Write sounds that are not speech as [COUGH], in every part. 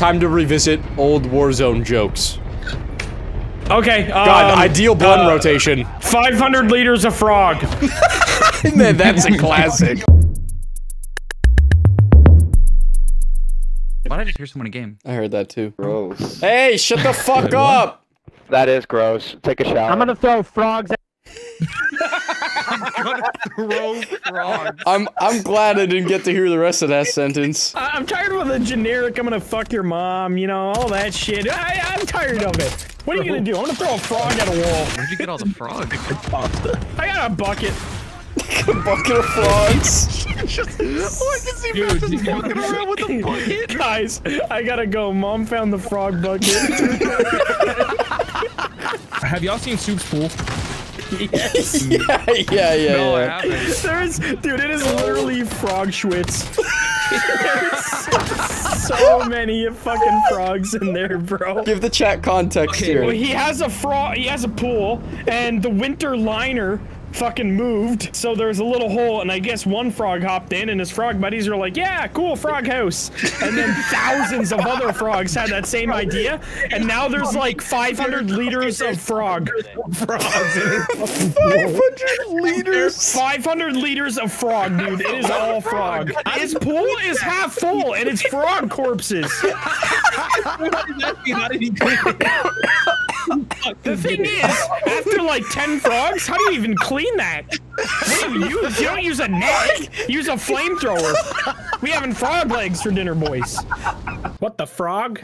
time to revisit old Warzone jokes. Okay. God, um, ideal blend uh, rotation. 500 liters of frog. [LAUGHS] Man, that's a classic. Why did I just hear someone in game? I heard that too. Gross. Hey, shut the [LAUGHS] fuck up! That is gross. Take a shower. I'm gonna throw frogs. [LAUGHS] Throw frogs. I'm I'm glad I didn't get to hear the rest of that sentence. I- I'm tired of the generic. I'm gonna fuck your mom. You know all that shit. I, I'm tired of it. What are you gonna do? I'm gonna throw a frog at a wall. Where'd you get all the frogs? I got a bucket. A bucket of frogs. [LAUGHS] Oh, Dude, he's walking around with a [LAUGHS] bucket. Guys, I gotta go. Mom found the frog bucket. [LAUGHS] Have y'all seen Soup's pool? [LAUGHS] yeah, yeah, yeah, No, I yeah. haven't. There's, dude, it is literally frog schwitz. [LAUGHS] There's so many fucking frogs in there, bro. Give the chat context Okay, Well, here. he has a frog. He has a pool, and the winter liner fucking moved. So there's a little hole, and I guess one frog hopped in, and his frog buddies are like, "Yeah, cool frog house." And then [LAUGHS] thousands of other frogs had that same idea, and now there's like 500 liters of frog. Frogs. in his pool. 500 liters. 500 liters of frog, dude. It is all frog. His pool is half full, and it's frog corpses. How did he clean it? The thing is, after like 10 frogs, how do you even clean that? What do you use? You don't use a net. Use a flamethrower. We having frog legs for dinner, boys. What the frog?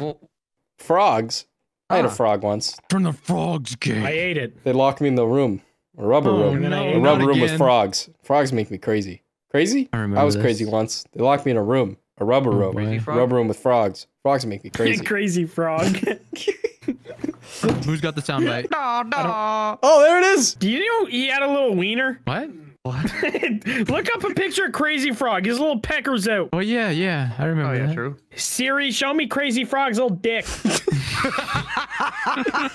Frogs. I had a Ah. frog once. From the frogs game. I ate it. They locked me in the room. A rubber Oh, room. no, a not rubber room with again. frogs. Frogs make me crazy. Crazy? I remember was this. crazy once. They locked me in a room. A rubber room. boy. A frog? rubber room with frogs. Frogs make me [LAUGHS] crazy. Crazy frog. [LAUGHS] Who's got the soundbite? No, [LAUGHS] no. oh, there it is. Do you know he had a little wiener? What? What? [LAUGHS] Look up a picture of Crazy Frog. His little pecker's out. Oh yeah, yeah, I remember Oh yeah, that. true. Siri, show me Crazy Frog's little dick. [LAUGHS]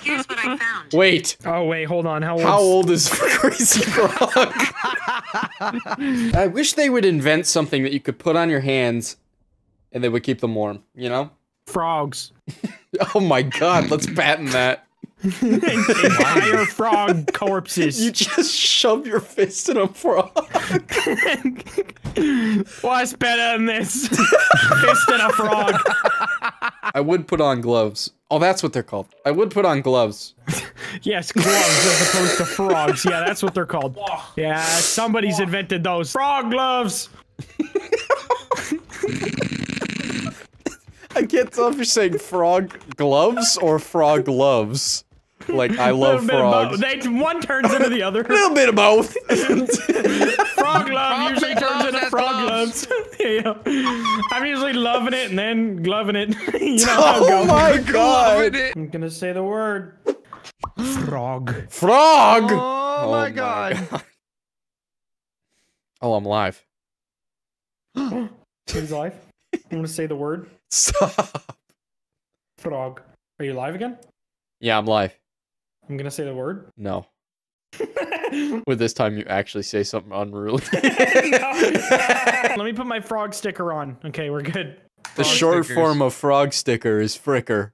Here's what I found. Wait. Oh wait, hold on. How old? How old is Crazy Frog? I wish they would invent something that you could put on your hands and they would keep them warm, you know? Frogs. Oh my god, let's patent that. [LAUGHS] Entire frog corpses. You just shove your fist in a frog. [LAUGHS] What's better than this? [LAUGHS] Fist in a frog. I would put on gloves. Oh, that's what they're called. I would put on gloves. Yes, gloves as opposed to frogs. Yeah, that's what they're called. Yeah, somebody's invented those. Frog gloves. I can't tell if you're saying frog gloves or frog loves. Like I [LAUGHS] love Little bit of frogs. both. They, one turns into the other. [LAUGHS] A little bit of both. [LAUGHS] Frog love usually turns into frog gloves. gloves. yeah. I'm usually loving it and then gloving it. you know how it oh goes. my god. I'm gonna say the word. Frog. Frog. Oh, oh my god. Oh, I'm live. [GASPS] Who's live? I'm gonna say the word. Stop. Frog. Are you live again? Yeah, I'm live. I'm gonna say the word. [LAUGHS] No. With this time you actually say something unruly. [LAUGHS] Let me put my frog sticker on. Okay, we're good. the Frog short stickers. form of frog sticker is fricker.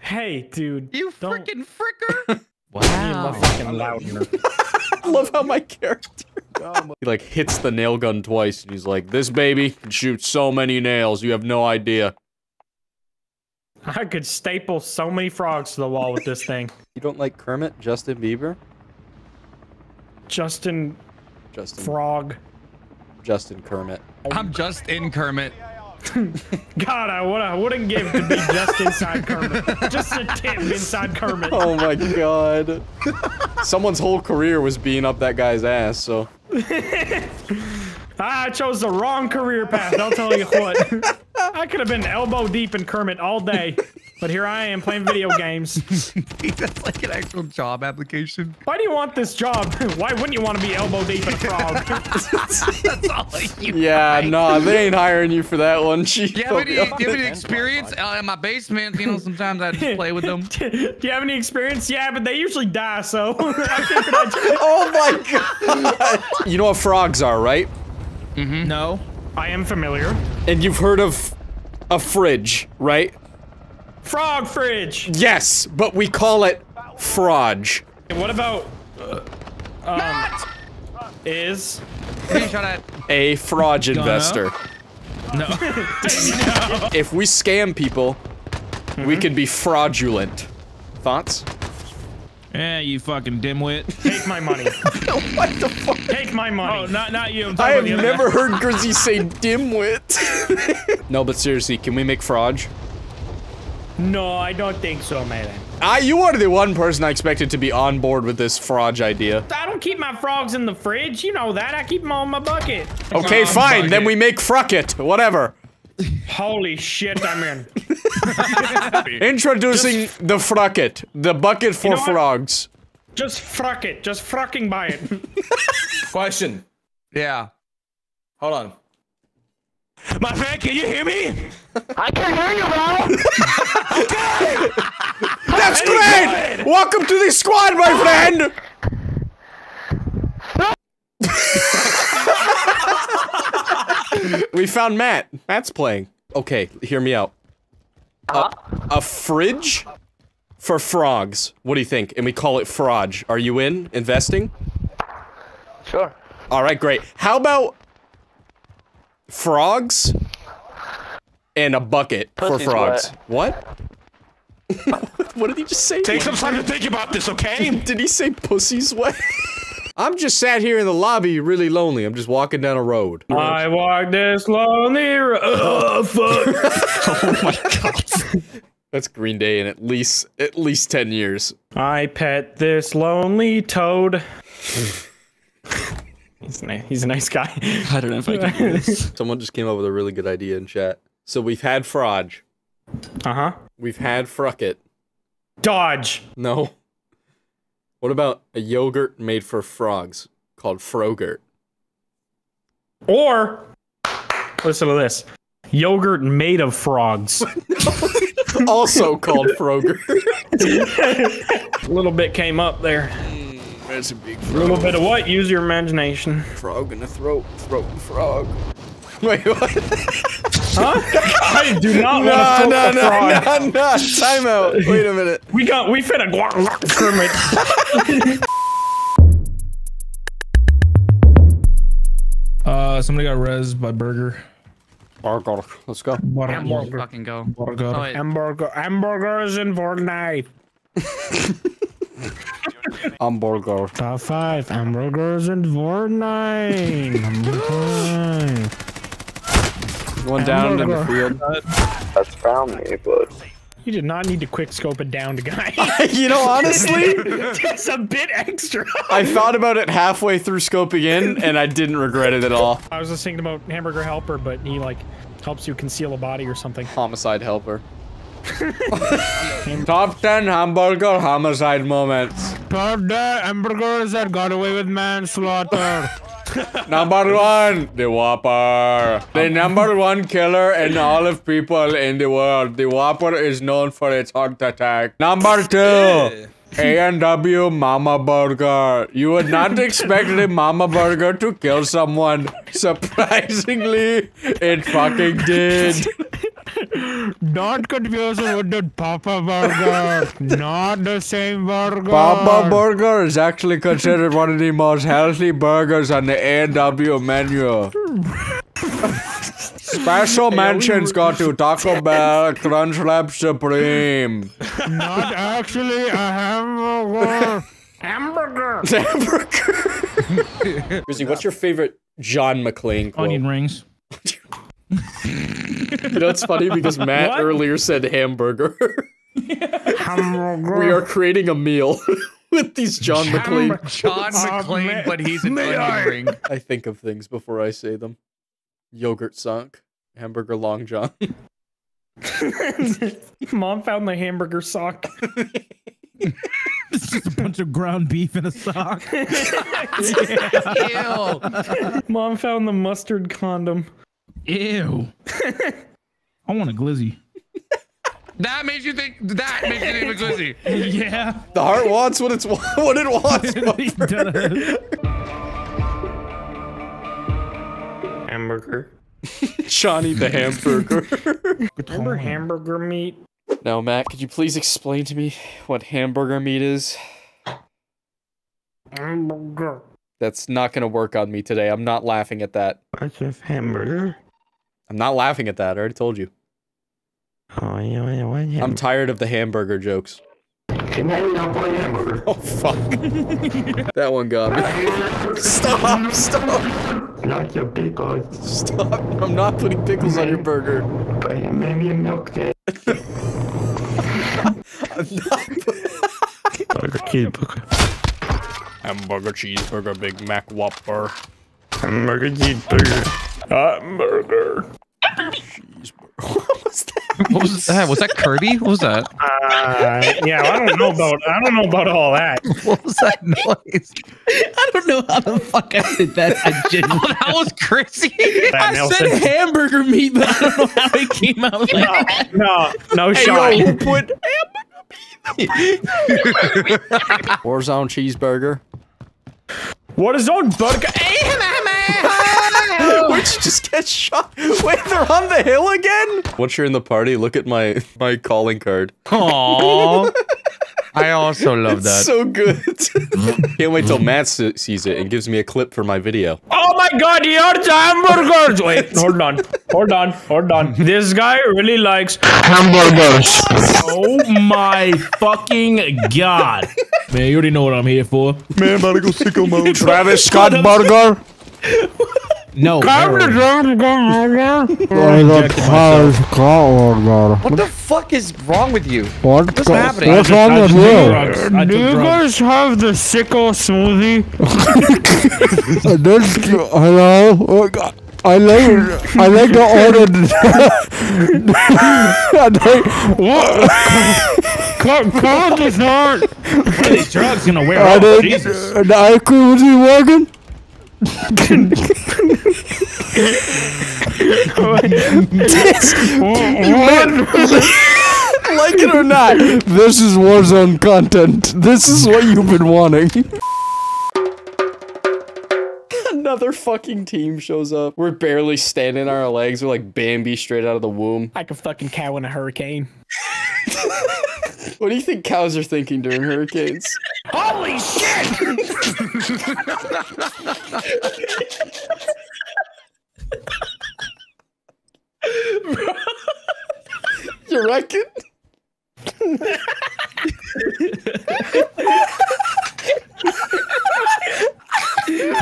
Hey, dude. You Don't- freaking fricker. [LAUGHS] Need my fucking louder. I love how my character um, he like hits the nail gun twice and he's like, This baby can shoot so many nails, you have no idea. [LAUGHS] I could staple so many frogs to the wall with this thing. [LAUGHS] You don't like Kermit, Justin Bieber? Justin Justin Frog. Justin Kermit. I'm just in Kermit. [LAUGHS] God, I would I wouldn't give to be just inside Kermit. Just a tip inside Kermit. Oh my god. Someone's whole career was being up that guy's ass, so I chose the wrong career path. I'll tell you what. I could have been elbow deep in Kermit all day, [LAUGHS] but here I am playing video games. [LAUGHS] That's like an actual job application. Why do you want this job? [LAUGHS] Why wouldn't you want to be elbow deep in a frog? That's all like you. Yeah, nah, they ain't hiring you for that one. She Do you have any, do you have any experience uh, in my basement? You know, sometimes I just play with them. do you have any experience? Yeah, but they usually die, so I figured I'd Oh my god! You know what frogs are, right? Mm-hmm. No. I am familiar. And you've heard of a fridge, right? Frog fridge. Yes, but we call it frog. And what about um is A fraud investor. No. [LAUGHS] If we scam people, we can be fraudulent. Thoughts? Yeah, you fucking dimwit. take my money. [LAUGHS] what the fuck? Take my money. Oh, not not you. I'm I talking have about the never heard Grizzy say dimwit. [LAUGHS] no, but seriously, can we make fraud? No, I don't think so, man. Ah, you are the one person I expected to be on board with this fraud idea. I don't keep my frogs in the fridge. You know that. I keep them all in my bucket. Okay, Um, fine. Then we make frucket. Whatever. Holy shit, I'm in. [LAUGHS] Introducing the frucket, the bucket for know what? frogs. Just fruck it. Just frucking by it. [LAUGHS] Question. Yeah. Hold on. My friend, can you hear me? I can hear you, bro. [LAUGHS] That's great! Welcome to the squad, my friend! [LAUGHS] we found Matt. Matt's playing. Okay, hear me out. A, a fridge for frogs. What do you think? And we call it frog. Are you in? Investing? Sure. All right, great. How about frogs and a bucket for Pussy's frogs? What? [LAUGHS] what did he just say? Take some time to think about this, okay? [LAUGHS] Did he say pussy's wet? I'm just sat here in the lobby, really lonely. I'm just walking down a road. I walk this lonely road. [LAUGHS] Oh, fuck. [LAUGHS] Oh my god. [LAUGHS] That's Green Day in at least at least ten years. I pet this lonely toad. he's, a, ni- he's a nice guy. I don't know if I can do this. Someone just came up with a really good idea in chat. So we've had frog, Uh huh. we've had frucket. Dodge. No. What about a yogurt made for frogs called Frogurt? Or, listen to this yogurt made of frogs. [LAUGHS] Also called Frogurt. A [LAUGHS] little bit came up there. Mm, that's a big A little bit of what? Use your imagination. frog in the throat. Throat and frog. Wait, what? I do not No, want to no, a frog. no, no, no. Time out. Wait a minute. We got we fit a guac guac Kermit. [LAUGHS] Uh, somebody got res by Burger. Burger. Let's go. Let's fucking go. Burger. Oh, wait. Hamburger hamburgers in Fortnite. [LAUGHS] Hamburger. Top five hamburgers in Fortnite. One down in the field. That's found me, but You did not need to quick scope it down to guy. [LAUGHS] you know, honestly, [LAUGHS] Just a bit extra. I thought about it halfway through scoping in, and I didn't regret it at all. I was just thinking about Hamburger Helper, but he like helps you conceal a body or something. Homicide helper. [LAUGHS] Top 10 hamburger homicide moments. Top day hamburgers that got away with manslaughter. Number one, the Whopper. The um, number [LAUGHS] one killer in all of people in the world. The Whopper is known for its heart attack. Number two, A&W Mama Burger. You would not [LAUGHS] expect the Mama Burger to kill someone. Surprisingly, it fucking did. Not confusing with the Papa Burger. Not the same burger. Papa Burger is actually considered one of the most healthy burgers on the A&W menu. Special mentions go to Taco Bell Crunchwrap Supreme. Not actually a hamburger. Hamburger. Hamburger. Rizzy, what's your favorite John McClane quote? Onion rings. You know, it's funny because Matt What? earlier said hamburger. Hamburger. we are creating a meal [LAUGHS] with these John McClane. John McClane, but he's an onion ring. I think of things before I say them. Yogurt sunk. Hamburger long john. [LAUGHS] Mom found the hamburger sock. [LAUGHS] [LAUGHS] It's just a bunch of ground beef in a sock. [LAUGHS] Ew. Mom found the mustard condom. Ew. [LAUGHS] I want a glizzy. That makes you think. That makes you think of a glizzy. Yeah. The heart wants what it's what it wants. Hamburger. Shawnee the hamburger. Remember hamburger meat? Now, Matt, could you please explain to me what hamburger meat is? Hamburger. That's not gonna work on me today. I'm not laughing at that. What's a hamburger? I'm not laughing at that. I already told you. Oh, yeah, yeah, what I'm tired of the hamburger jokes. Can I not play hamburger? Oh fuck. [LAUGHS] that one got me. Stop! Stop! Not your pickles, Stop! I'm not putting pickles on your burger. but maybe a milkshake. [LAUGHS] I'm not Burger, cheeseburger. Hamburger, cheeseburger, Big Mac Whopper. Hamburger, cheeseburger. Hamburger. [LAUGHS] what was that? What was that? [LAUGHS] Was that Kirby? What was that? Uh, yeah, I don't know about I don't know about all that. [LAUGHS] What was that noise? I don't know how the fuck I did that. I genuinely. that was crazy. That I Nelson. said hamburger meat, but I don't know how it came out like No, no Hey, shot. yo, who put [LAUGHS] Warzone cheeseburger? What is on burger? [LAUGHS] Where'd you just get shot? Wait, they're on the hill again? Once you're in the party, look at my my calling card. Aww. [LAUGHS] I also [LAUGHS] love It's that. so good. [LAUGHS] Can't wait till Matt se- sees it and gives me a clip for my video. Oh my god, he ordered hamburgers! Wait, hold on. Hold on. Hold on. This guy really likes Hamburgers. Oh my fucking god. Man, you already know what I'm here for. Man, about to go sicko mode. [LAUGHS] Travis Scott burger. No. heroin. What the fuck is wrong with you? What? What's happening? What's wrong with you? drugs. Do you guys have the sicko smoothie? [LAUGHS] this, hello? Oh, God. I like I like to order. [LAUGHS] I like, what? Come, come this hard. What are these drugs gonna wear I off? did. Jesus. The ice cream was he working? [LAUGHS] like it or not, this is Warzone content. This is what you've been wanting. Another fucking team shows up. We're barely standing on our legs. We're like Bambi straight out of the womb. like a fucking cow in a hurricane. [LAUGHS] What do you think cows are thinking during hurricanes? Holy shit! [LAUGHS] [LAUGHS] You reckon?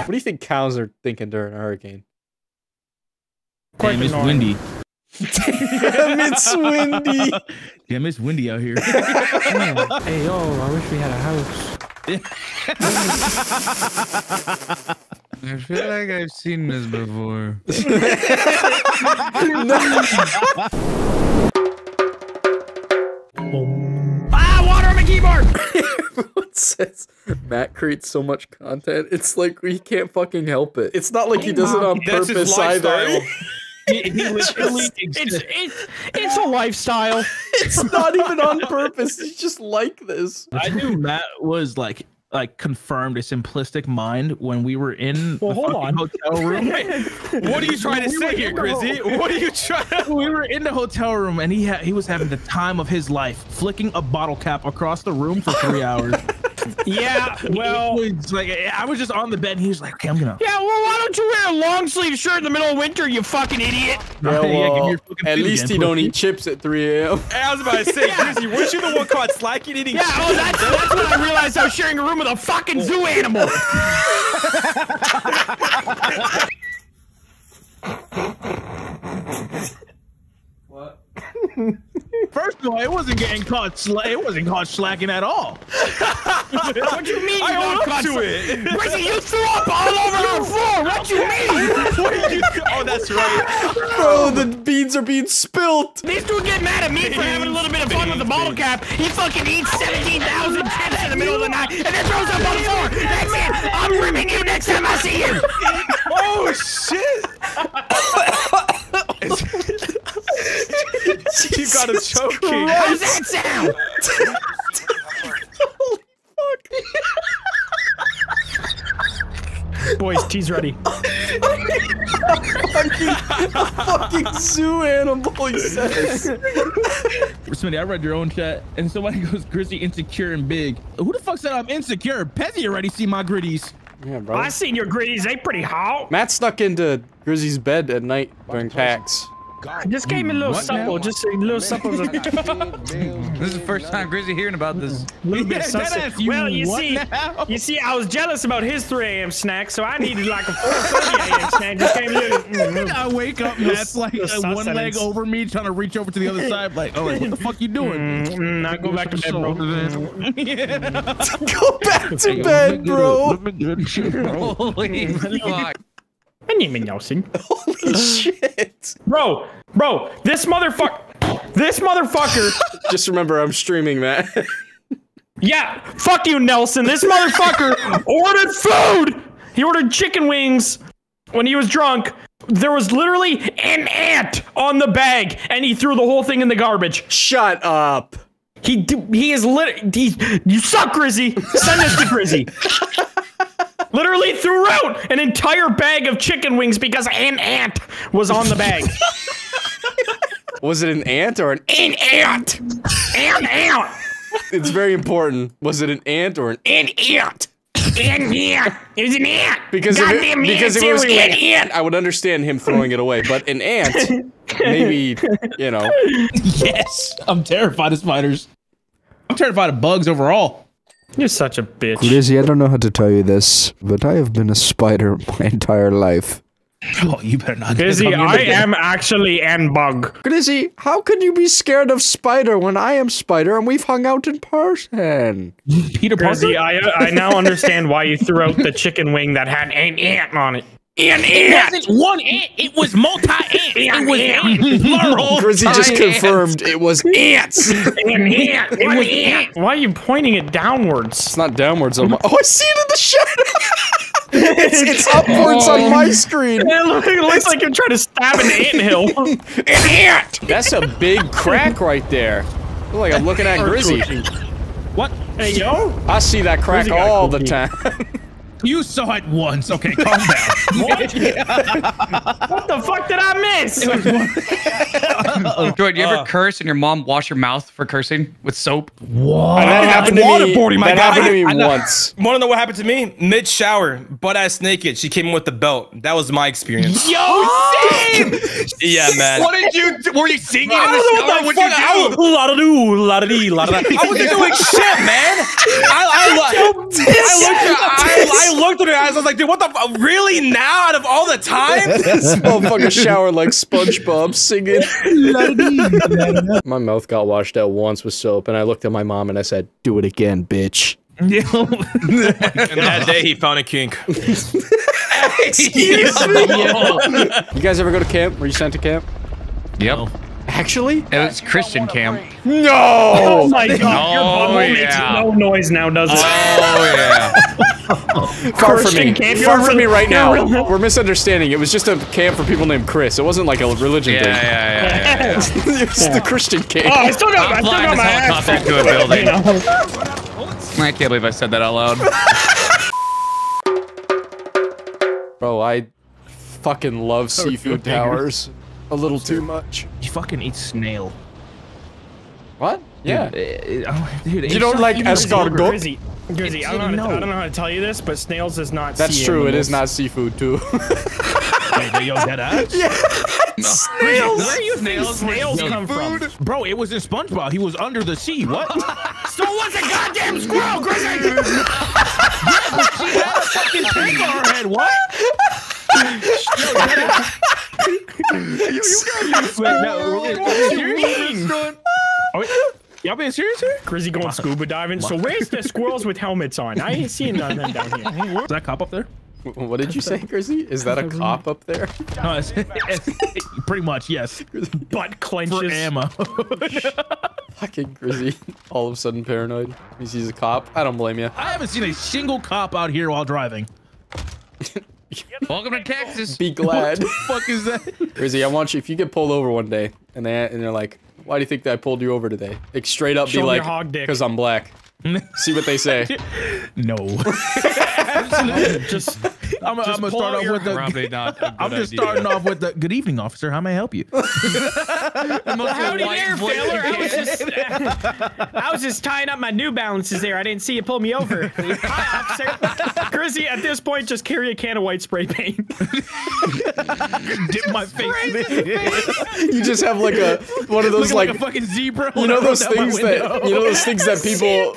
what do you think cows are thinking during a hurricane? Damn, it's windy. Damn, it's windy. [LAUGHS] Damn, it's windy out here. Hey yo, I wish we had a house. [LAUGHS] I feel like I've seen this before. [LAUGHS] Ah, water on my keyboard! [LAUGHS] Everyone says Matt creates so much content. It's like he can't fucking help it. It's not like he does it on That's purpose either. he, he [LAUGHS] literally It's, it's, it's a lifestyle. it's not even on purpose. He's just like this. I knew Matt was like like confirmed a simplistic mind when we were in [LAUGHS] Well, the hold on. hotel room. [LAUGHS] What are you trying to say here, Grizzy? What are you trying? we were in the hotel room and he had he was having the time of his life, flicking a bottle cap across the room for three hours. [LAUGHS] Yeah, well. Was like I was just on the bed and he was like, "Okay, I'm gonna." Yeah, well, why don't you wear a long sleeve shirt in the middle of winter, you fucking idiot? Yeah, well, your fucking at least again, he don't eat chips at 3 a.m. I was about to say, Grizzy, weren't you the one caught slacking eating? Yeah, oh, that's, that's when I realized I was sharing a room with a fucking zoo animal. [LAUGHS] First of all, it wasn't getting caught. Sla- it wasn't caught slacking at all. [LAUGHS] what do you mean you I got own up caught to it. Gracie, you threw up all over our floor. What do you [LAUGHS] mean? what are you? Oh, that's right. Bro, the beans are being spilt. These two get mad at me for having a little bit of fun with the bottle cap. He fucking eats 17,000 chips in the middle of the night and then throws up on the floor. That's it. I'm rimming you next time I see you. [LAUGHS] Oh shit! [LAUGHS] you got a choking. How's that sound? fuck. [LAUGHS] Boys, tea's ready. [LAUGHS] fucking fucking zoo animal, he says. Smitty, I read your own chat, and somebody goes, Grizzy insecure and big. Who the fuck said I'm insecure? Pezzy already see my gritties. Yeah, bro. I seen your gritties. They pretty hot. Matt snuck into Grizzy's bed at night during PAX. Just gave me a little What supple. now? Just a little supple. [LAUGHS] This is the first time Grizzy hearing about this. little bit Yeah, of [LAUGHS] you Well, you see, now? you see, I was jealous about his 3 a.m. snack, so I needed like a 4:30 a.m. snack. Just gave me a little. mm, I wake up, Matt's like uh, one leg over me, trying to reach over to the other side. Like, oh, like, what the fuck you doing? mm, mm, I go back to bed, bro. yeah. [LAUGHS] Go back to bed, bro. Holy fuck. Name is Nelson. [LAUGHS] Holy shit. Bro, bro, this motherfucker, this motherfucker. [LAUGHS] Just remember, I'm streaming that. [LAUGHS] Yeah, fuck you, Nelson. This motherfucker ordered food. He ordered chicken wings when he was drunk. There was literally an ant on the bag, and he threw the whole thing in the garbage. Shut up. He he is lit. He, you suck, Grizzy. Send this to Grizzy. Literally threw out an entire bag of chicken wings because an ant was on the bag. [LAUGHS] Was it an ant or an an ant. An ant. It's very important. Was it an ant or an An ant. An ant. It was an ant. Because if it, Goddamn because if it was an ant, I would understand him throwing it away. But an ant, maybe you know. [LAUGHS] yes, I'm terrified of spiders. I'm terrified of bugs overall. You're such a bitch. Grizzy, I don't know how to tell you this, but I have been a spider [LAUGHS] my entire life. Oh, you better not. Grizzy, I am actually an bug. Grizzy, how can you be scared of Spider when I am Spider and we've hung out in person? Peter Parker. Grizzy, I uh, I now understand why you threw out the chicken wing that had an ant on it. An ant. wasn't one ant. It was multi ant. [LAUGHS] It was ant, plural. [LAUGHS] Grizzy just I confirmed it was ants. An ant. [LAUGHS] It was ant. Why are you pointing it downwards? It's not downwards on my. Oh, I see it in the shadow. it's, it's upwards on my oh. screen. It looks, it looks like you're trying to stab an anthill. an ant. That's a big crack right there. Look like I'm looking at Grizzy. What? Hey yo. I see that crack Grizzy got all the time. You saw it once. Okay, calm [LAUGHS] down. What the fuck did I miss? [LAUGHS] Jordan, you ever uh. curse and your mom wash your mouth for cursing with soap? And that happened to me. waterboarding, my that guy. happened to me once. [LAUGHS] Want to know what happened to me? Mid shower, butt ass naked. She came in with the belt. That was my experience. Yo, same. Yeah, man. What did you? do? Were you singing in I the don't know shower? what the What'd fuck. You do? was la da doo, la da dee, la da. I wasn't doing shit, man. I, I, lo- I looked at I, I looked at her eyes. I was like, dude, what the? F- really now? Out of all the time? [LAUGHS] This motherfucker showered like SpongeBob singing. [LAUGHS] my mouth got washed out once with soap, and I looked at my mom and I said, "Do it again, bitch." and that day he found a kink. [LAUGHS] Excuse me. You guys ever go to camp? Were you sent to camp? Yep. Actually? It was Christian camp. No. Oh my [LAUGHS] god, oh, your Oh, yeah. makes no noise now, does it? Oh yeah. [LAUGHS] Far from Christian me. camp, Far you're from me right now. real- [LAUGHS] We're misunderstanding. It was just a camp for people named Chris. It wasn't like a religion Yeah, thing. yeah, yeah, yeah. yeah. it's the Christian camp. Oh, I still got, I I'm still flying got my ass. helicopter into a building. I can't believe I said that out loud. Bro, I fucking love seafood towers. A little too much. You fucking eat snail. What? Yeah. Dude, uh, oh, dude, You don't like escargot? Grizzy, Grizzy, I don't, know how to, No. I don't know how to tell you this, but snails is not That's sea true. It is not seafood too. [LAUGHS] Wait, yo, dead ass? [LAUGHS] Snails? Where do you think snails come from? Bro, it was in SpongeBob. He was under the sea. What? [LAUGHS] So what's a goddamn squirrel, Grizzy? she had a fucking tank on her head. What? Yo, dead ass. Wait, no, What do you mean? Are we- Y'all being serious here? Grizzy going scuba diving. So where's the squirrels with helmets on? I ain't seeing none of them down here. Is that cop up there? what did you say, Grizzy? Is that a cop up there? No, it's, it's, pretty much, yes. Butt For clenches. ammo. Fucking Grizzy. All of a sudden paranoid. He sees a cop. I don't blame you. I haven't seen a single cop out here while driving. [LAUGHS] Welcome to Texas. Be glad. What the fuck is that? [LAUGHS] Grizzy, I want you, if you get pulled over one day and they and they're like, why do you think that I pulled you over today? Like straight up Show be 'em like, your hog dick. because I'm black. [LAUGHS] See what they say. No. Absolutely. Just I'm, I'm gonna start off with the. Probably not. a I'm just idea. starting off with the. Good evening, officer. How may I help you? The most Howdy white there, voice I was just, I was just tying up my New Balances there. I didn't see you pull me over. Hi, officer. Grizzy, at this point, just carry a can of white spray paint. [LAUGHS] Dip my face. in it. You just have like a one of those like, like, a fucking zebra. you know those things that you know those things that people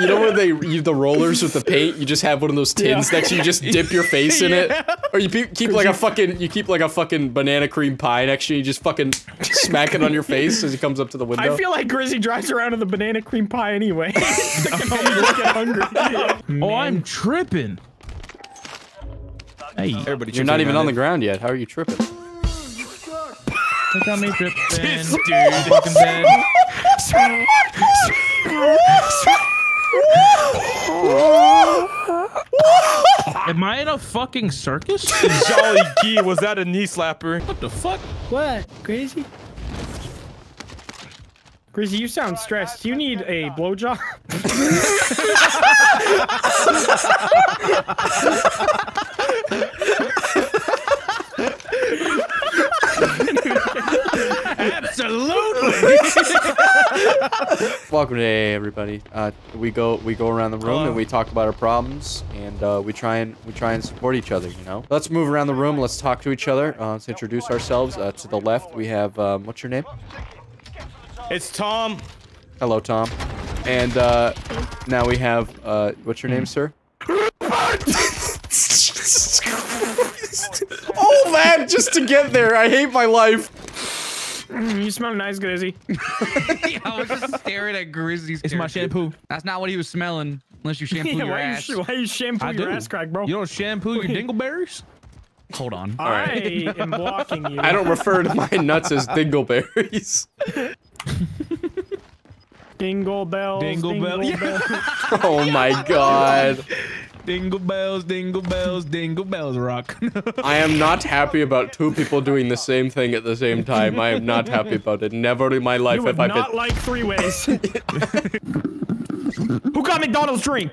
you know where they you, the rollers with the paint you just have one of those tins next to you you just dip your face in it [LAUGHS] or you pe- keep like a fucking you keep like a fucking banana cream pie next to you you just fucking smack it on your face as he comes up to the window I feel like Grizzy drives around in the banana cream pie anyway. [LAUGHS] He's thinking, "Oh, you just get hungry. Oh, I'm tripping. Hey, Everybody, you're not even on the ground yet how are you tripping [LAUGHS] look at [LAUGHS] me tripping. Dude, fucking dead. Am I in a fucking circus? [LAUGHS] Jolly Gee, was that a knee slapper? What the fuck? What, Grizzy? Grizzy, you sound stressed. You need a blowjob. [LAUGHS] Absolutely. [LAUGHS] welcome today everybody. Uh, we go we go around the room and we talk about our problems and uh, we try and we try and support each other you know? Let's move around the room. Let's talk to each other. Uh, let's introduce ourselves. Uh, to the left we have um, what's your name It's Tom. Hello, Tom. And uh, now we have uh, what's your name, sir? [LAUGHS] oh man, just to get there, I hate my life. you smell nice, Grizzy. [LAUGHS] I was just staring at Grizzy's. It's my shampoo. That's not what he was smelling, unless you shampoo Yeah, your why, ass. You, why you shampoo I your do. ass crack, bro? You don't shampoo your dingleberries? Hold on. I am blocking you. I don't refer to my nuts as [LAUGHS] dingleberries. [LAUGHS] Dingle bells. Dingle bell- Yeah. bells. [LAUGHS] Oh my god. Dingle bells, dingle bells, dingle bells rock. [LAUGHS] I am not happy about two people doing the same thing at the same time. I am not happy about it. Never in my life You would have I not been. like three ways. Who got McDonald's drink?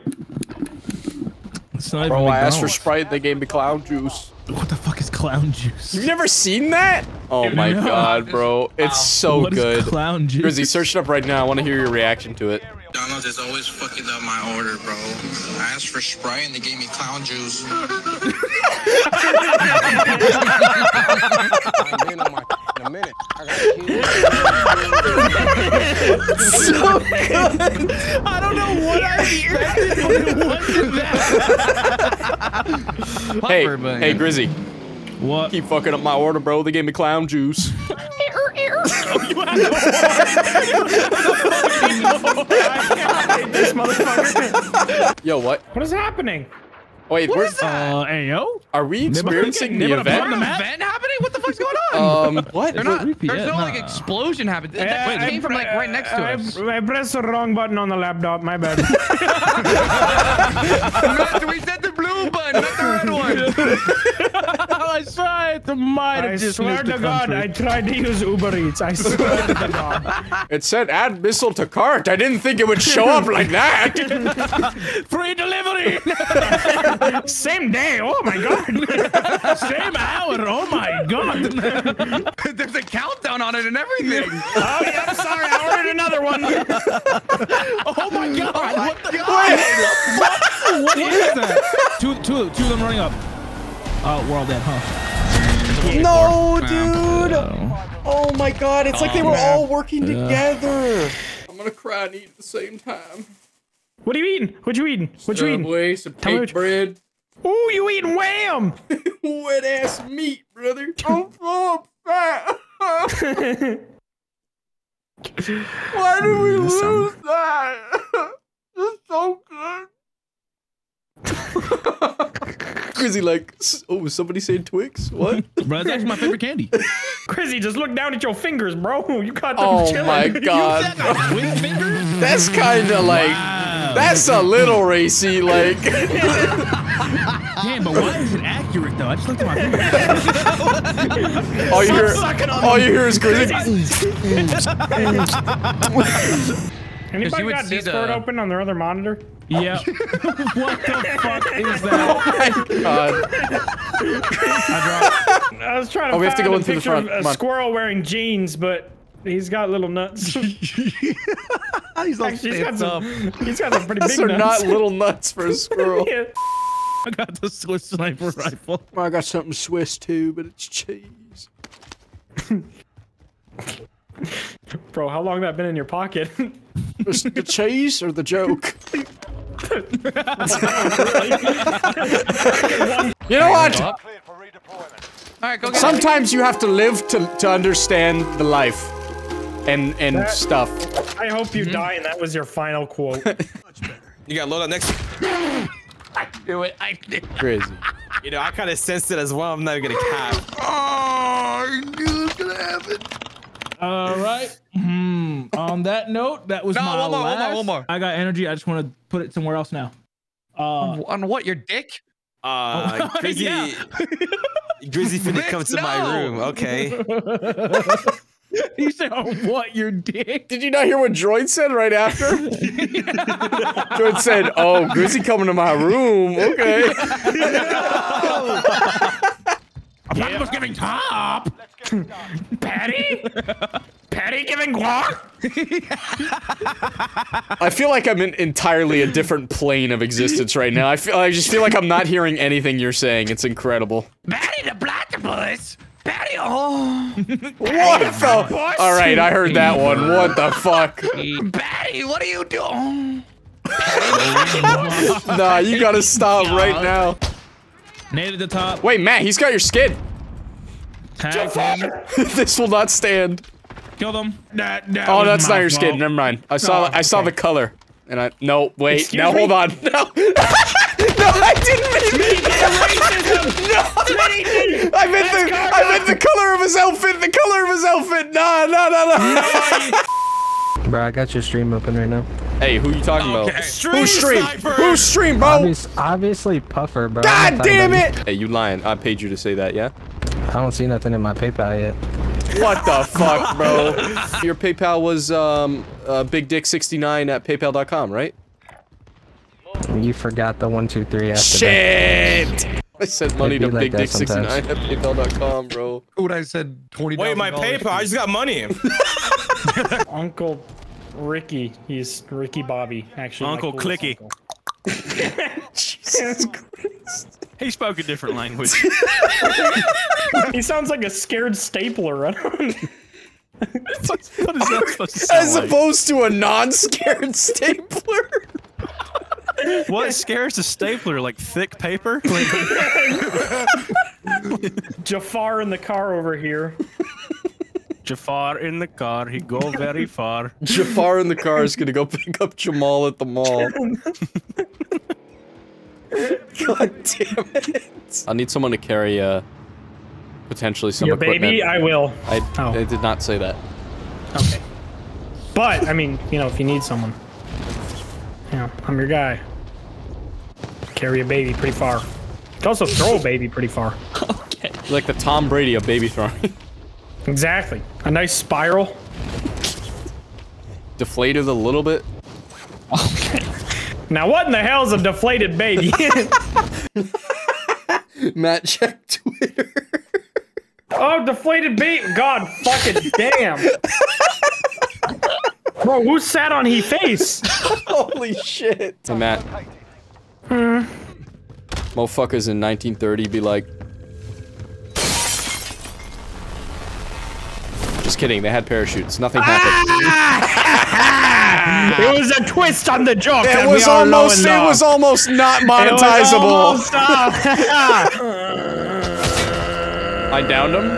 It's not Bro, even I asked for Sprite, they gave me clown juice. What the fuck is clown juice? You've never seen that? Oh my No. god, bro. It's so What is good. clown juice? Grizzy, search it up right now. I want to hear your reaction to it. McDonald's is always fucking up my order, bro. I asked for Sprite and they gave me clown juice. [LAUGHS] [LAUGHS] Oh I've been on my in a minute. I [LAUGHS] I don't know what I expected, but it wasn't that. Hey, Puffer, hey, Grizzy. What? Keep fucking up my order, bro. They gave me clown juice. [LAUGHS] Oh, [LAUGHS] this motherfucker. Yo, what? What is happening? Wait, What where's is that? Uh, ayo? Are we experiencing the event? nibba- An event happening? What the fuck's going on? Um, [LAUGHS] what? They're not, there's it? no like explosion happened. That, that Uh, came I from like right next to I, us. I pressed the wrong button on the laptop. My bad. [LAUGHS] Master, we said the blue button, not the red one. [LAUGHS] I tried to might I just swear to God, I tried to use Uber Eats. I swear to God. It said add missile to cart. I didn't think it would show up like that. Free delivery! Same day. Oh my God. [LAUGHS] Same hour! Oh my god! [LAUGHS] There's a countdown on it and everything. Oh yeah, I'm sorry. I ordered another one. [LAUGHS] Oh my god! Oh what the what? what is that? Two, two, two of them running up. Oh, we're all dead, huh? no, dude. Oh my god, it's like they oh, were all working together. I'm gonna cry and eat at the same time. What are you eating? What you eating? What you eating? Subway, some Tell cake bread, Ooh, you eating wham? [LAUGHS] wet ass meat, brother. [LAUGHS] I'm so fat. [LAUGHS] Why did we lose that? It's so good. Grizzy, like, oh, was somebody saying Twix? What? [LAUGHS] Bro, that's actually my favorite candy. [LAUGHS] Chrissy, just look down at your fingers, bro. [LAUGHS] You got them Oh chilling. my god. Twin finger? That's kind of like, Wow. that's a little racy, like. Damn, but why is it accurate though? I just looked at my fingers. all you hear, sucking on all you hear is Grizzy. Anybody would got Discord the- open on their other monitor? Yeah. [LAUGHS] [LAUGHS] what the [LAUGHS] fuck is that? Oh God. I was trying to Oh, we have to go a in through the picture front. of a squirrel wearing jeans, but he's got little nuts. He's all Actually, he's got stands some, up. he's got some pretty Those big are nuts. not little nuts for a squirrel. Yeah. I got the Swiss sniper rifle. I got something Swiss too, but it's cheese. [LAUGHS] Bro, how long that been in your pocket? The [LAUGHS] cheese or the joke? [LAUGHS] you know what? All right, go get it. Sometimes you have to live to to understand the life and and That- stuff. I hope you mm-hmm. die and that was your final quote. You gotta load up next. I do it. I did. Crazy. You know, I kind of sensed it as well. I'm not even gonna cap. Oh, I knew it was gonna happen. All right. Hmm. On that note, that was No, my one more, one more, last. one more. I got energy. I just want to put it somewhere else now. Uh, On what? Your dick? Uh, Grizzy, [LAUGHS] Yeah. Grizzy finna come to my room. Okay. [LAUGHS] he said, "Oh, what your dick?" Did you not hear what Droid said right after? [LAUGHS] Droid said, "Oh, Grizzy coming to my room." Okay. I was giving top. [LAUGHS] Patty? Patty giving guac? [LAUGHS] I feel like I'm in entirely a different plane of existence right now. I feel I just feel like I'm not hearing anything you're saying. It's incredible. Patty the platypus. Patty. Oh. What the? All right, I heard that one. What the fuck? Patty, what are you doing? Oh. Nah, you gotta stop right now. Nate at the top. Wait, Matt, he's got your skin. Tag him. [LAUGHS] this will not stand. Kill them. That, that Oh, that's not your skin. fault. Never mind. I saw. Oh, I saw the color, and I. No, wait. Excuse now me? hold on. [LAUGHS] No. [LAUGHS] no, I didn't mean. no, I meant the. I meant the color of his outfit. The color of his outfit. Nah, nah, nah, nah. Bro, I got your stream open right now. Hey, who you talking Okay. about? Stream Who's stream? sniper. Who's stream, bro? Obvious, obviously Puffer, bro. God damn it! Hey, you lying? I paid you to say that, yeah? You. I don't see nothing in my PayPal yet. What the fuck, bro? Your PayPal was um uh, bigdick69 at paypal.com, right? You forgot the one, two, three after that. Shit! I sent money to be like that bigdick69 at paypal.com, bro. Dude, I said twenty. Wait, my PayPal. I just got money. [LAUGHS] Uncle Ricky. He's Ricky Bobby, actually. Uncle Clicky. uncle. Jesus Christ. He spoke a different language. [LAUGHS] he sounds like a scared stapler. I don't what is that supposed to sound As like? opposed to a non-scared stapler. What scares a stapler? Like thick paper? [LAUGHS] Jafar in the car over here. Jafar in the car, he go very [LAUGHS] far. Jafar in the car is gonna go pick up Jamal at the mall. [LAUGHS] God damn it. I need someone to carry, uh, potentially some Your equipment. baby, I will. I, Oh. I did not say that. Okay. But, I mean, you know, if you need someone. You know, I'm your guy. Carry a baby pretty far. You can also throw a baby pretty far. [LAUGHS] okay. Like the Tom Brady of baby throwing. Exactly. A nice spiral. Deflated a little bit. Now, what in the hell is a deflated baby? [LAUGHS] Matt, check Twitter. oh, deflated baby. God fucking damn. Bro, who sat on he face? [LAUGHS] Holy shit. Hey, Matt. Hmm. Motherfuckers in 1930 be like. Just kidding, they had parachutes. Nothing happened. [LAUGHS] it was a twist on the joke. It was we all know almost it was almost not [LAUGHS] It was monetizable. almost, uh, [LAUGHS] I downed him.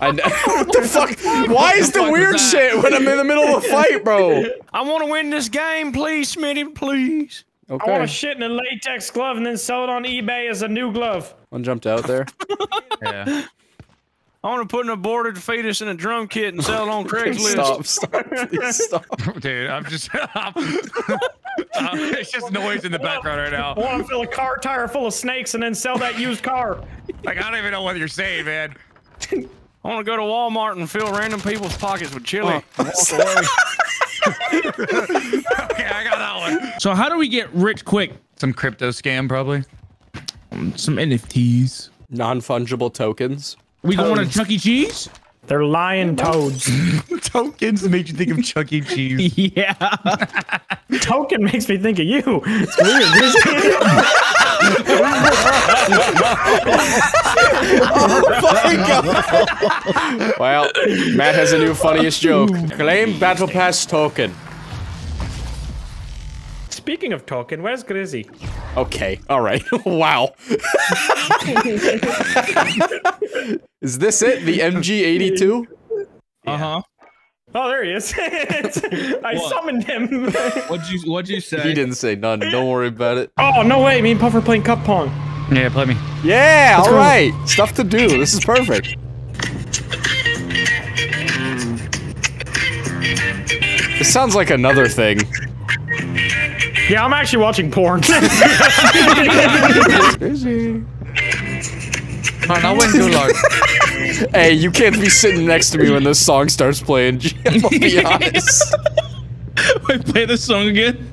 I d- what the fuck? Why is the weird shit when I'm in the middle of a fight, bro? I want to win this game, please, Smitty, please. Okay. I want Okay. to shit in a latex glove and then sell it on eBay as a new glove. One jumped out there. Yeah. I want to put an aborted fetus in a drum kit and sell it on [LAUGHS] Craigslist. Stop, stop, please [LAUGHS] stop. Dude, I'm just. [LAUGHS] I'm, uh, it's just noise in the background right now. I want to fill a car tire full of snakes and then sell that used car. Like I don't even know what you're saying, man. I want to go to Walmart and fill random people's pockets with chili. Oh. walk away. okay, I got that one. So how do we get rich quick? Some crypto scam, probably. Some NFTs. Non-fungible tokens. We going to Chuck E. Cheese? They're lion toads. [LAUGHS] Tokens make you think of Chuck E. Cheese. [LAUGHS] yeah. [LAUGHS] Token makes me think of you. It's weird. Well, Matt has a new funniest joke. Claim battle pass token. Speaking of token, where's Grizzy? Okay, all right. [LAUGHS] wow. [LAUGHS] Is this it? The MG82? Uh huh. Oh, there he is. [LAUGHS] I What? summoned him. What'd you What'd you say? He didn't say none. Don't worry about it. oh, no way. Me and Puffer playing cup pong. Yeah, play me. Yeah, Let's all go. right. Stuff to do. This is perfect. This sounds like another thing. Yeah, I'm actually watching porn. Oh, no win Gulag. Hey, you can't be sitting next to me when this song starts playing. Jim, I'll be [LAUGHS] honest. Wait, play the song again.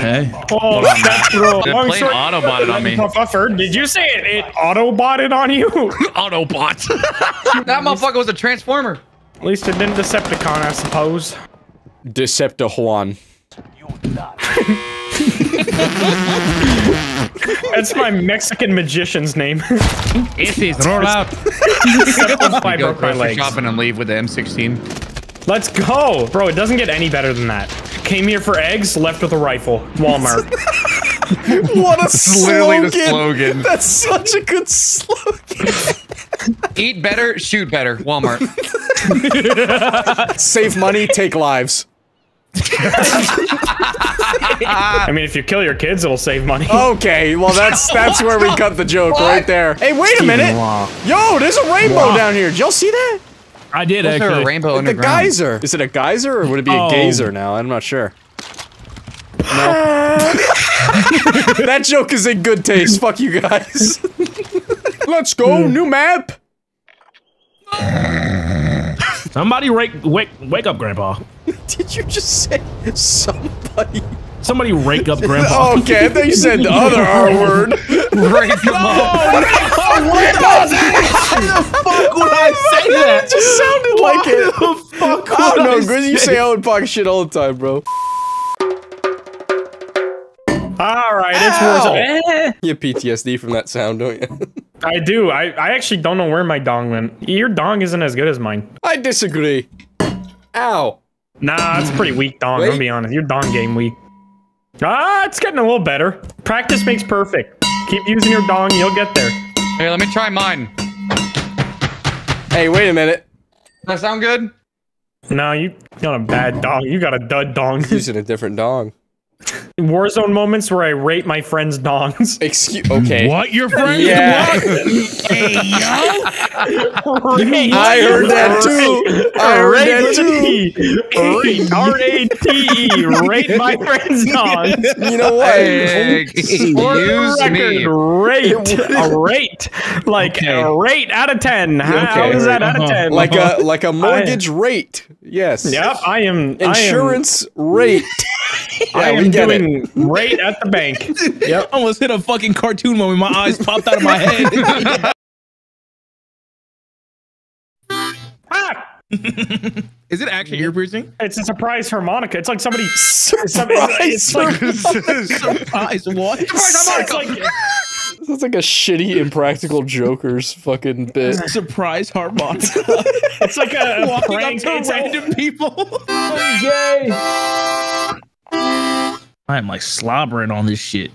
Hey. oh, that's [LAUGHS] bro. It Long played story- Autobot on me. Puffer, did you say it, it auto-botted on you? [LAUGHS] Autobot. that motherfucker was a transformer. At least it didn't Decepticon, I suppose. Decepticon. [LAUGHS] That's my Mexican magician's name. [LAUGHS] It is roll out. [LAUGHS] I Go broke my grocery legs. shopping and leave with the M16. Let's go! Bro, it doesn't get any better than that. Came here for eggs, left with a rifle. Walmart. [LAUGHS] What a It's literally the slogan. slogan. That's such a good slogan. Eat better, shoot better. Walmart. [LAUGHS] Save money, take lives. I mean, if you kill your kids, it'll save money. Okay, well that's that's where we cut the joke right there. Hey, wait a minute. Yo, there's a rainbow down here. Did y'all see that? I did Was there a rainbow The geyser. Is it a geyser or would it be a Oh. gazer now? I'm not sure. No. [LAUGHS] [LAUGHS] that joke is in good taste. Fuck you guys. [LAUGHS] Let's go. New map. Somebody wake wake wake up, Grandpa. [LAUGHS] Did you just say somebody? Somebody rake up, Grandpa. okay, I thought you said the other R word. Break them up. fuck would I say that? It just sounded like it. the fuck I don't know, would Grizzy. You say Owen Park shit all the time, bro. Alright, it's Ow. worse. Eh, You have PTSD from that sound, don't you? [LAUGHS] I do. I, I actually don't know where my dong went. Your dong isn't as good as mine. I disagree. Ow. Nah, that's a pretty weak dong, I'm gonna be honest. Your dong game weak. Ah, it's getting a little better. Practice makes perfect. Keep using your dong, you'll get there. Here, let me try mine. Hey, wait a minute. Does that sound good? No, you got a bad dong. You got a dud dong. Using a different dong. Warzone moments where I rate my friends' dongs. [LAUGHS] Excuse. Okay. What your friend? Yeah. What? [LAUGHS] hey Rate. I heard that too. I heard that too. Rate. R-A-T-E. [LAUGHS] Rate my friends' dongs. You know what? Hey, For the excuse me. record, rate. A rate. Like a rate out of 10. How, how Okay. is that out of uh-huh. 10? Like a uh-huh. like a mortgage rate. Yes. Yep, I am. Insurance rate. I am, I we am get it. doing rate at the bank. [LAUGHS] Yep. almost hit a fucking cartoon moment. My eyes popped out of my head. [LAUGHS] Ah! Is it actually ear piercing? It's a surprise harmonica. It's like somebody. Surprise. It's like. [LAUGHS] Surprise! What? It's like That's like a shitty impractical Joker's fucking bit. Surprise harmonica. it's like a Walking up to It's like, random people. yay! I am like slobbering on this shit.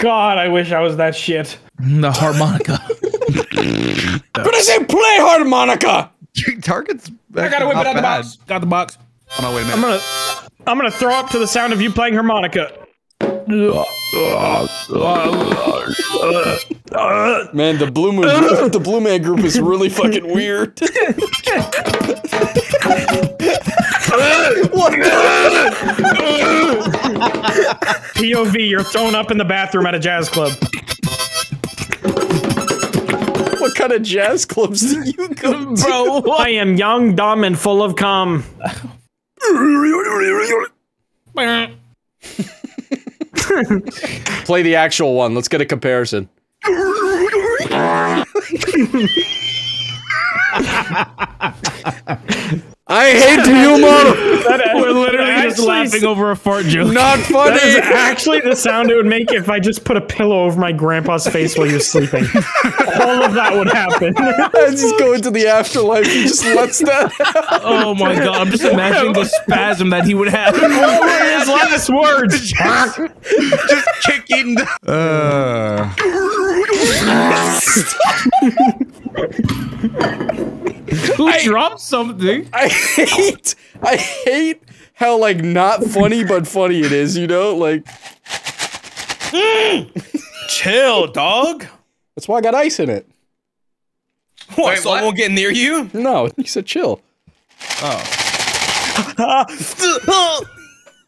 God, I wish I was that shit. The harmonica. [LAUGHS] But I say play harmonica. [LAUGHS] Target's. I gotta whip it out the box. Got the box. Oh no, wait a I'm gonna. I'm gonna throw up to the sound of you playing harmonica. Man, the Blue Moon, [LAUGHS] the Blue Man Group is really fucking weird. [LAUGHS] what POV, you're thrown up in the bathroom at a jazz club. What kind of jazz clubs do you go [LAUGHS] to? Bro, I am young, dumb, and full of cum. Play the actual one. Let's get a comparison. [LAUGHS] I hate humor. [LAUGHS] we're literally just laughing over a fart joke. [LAUGHS] Not funny. That is actually the sound it would make if I just put a pillow over my grandpa's face while you're sleeping. [LAUGHS] All of that would happen. I just go into the afterlife. He just lets that. out. Oh my god, I'm just imagining the spasm that he would have. What were his last words? Just kicking. Uh, Who dropped something? I hate. I hate how like not funny but funny it is. You know, like [GASPS] Chill, dog. that's why I got ice in it. What? Wait, so what? I won't get near you? No, [LAUGHS] you said chill. Oh.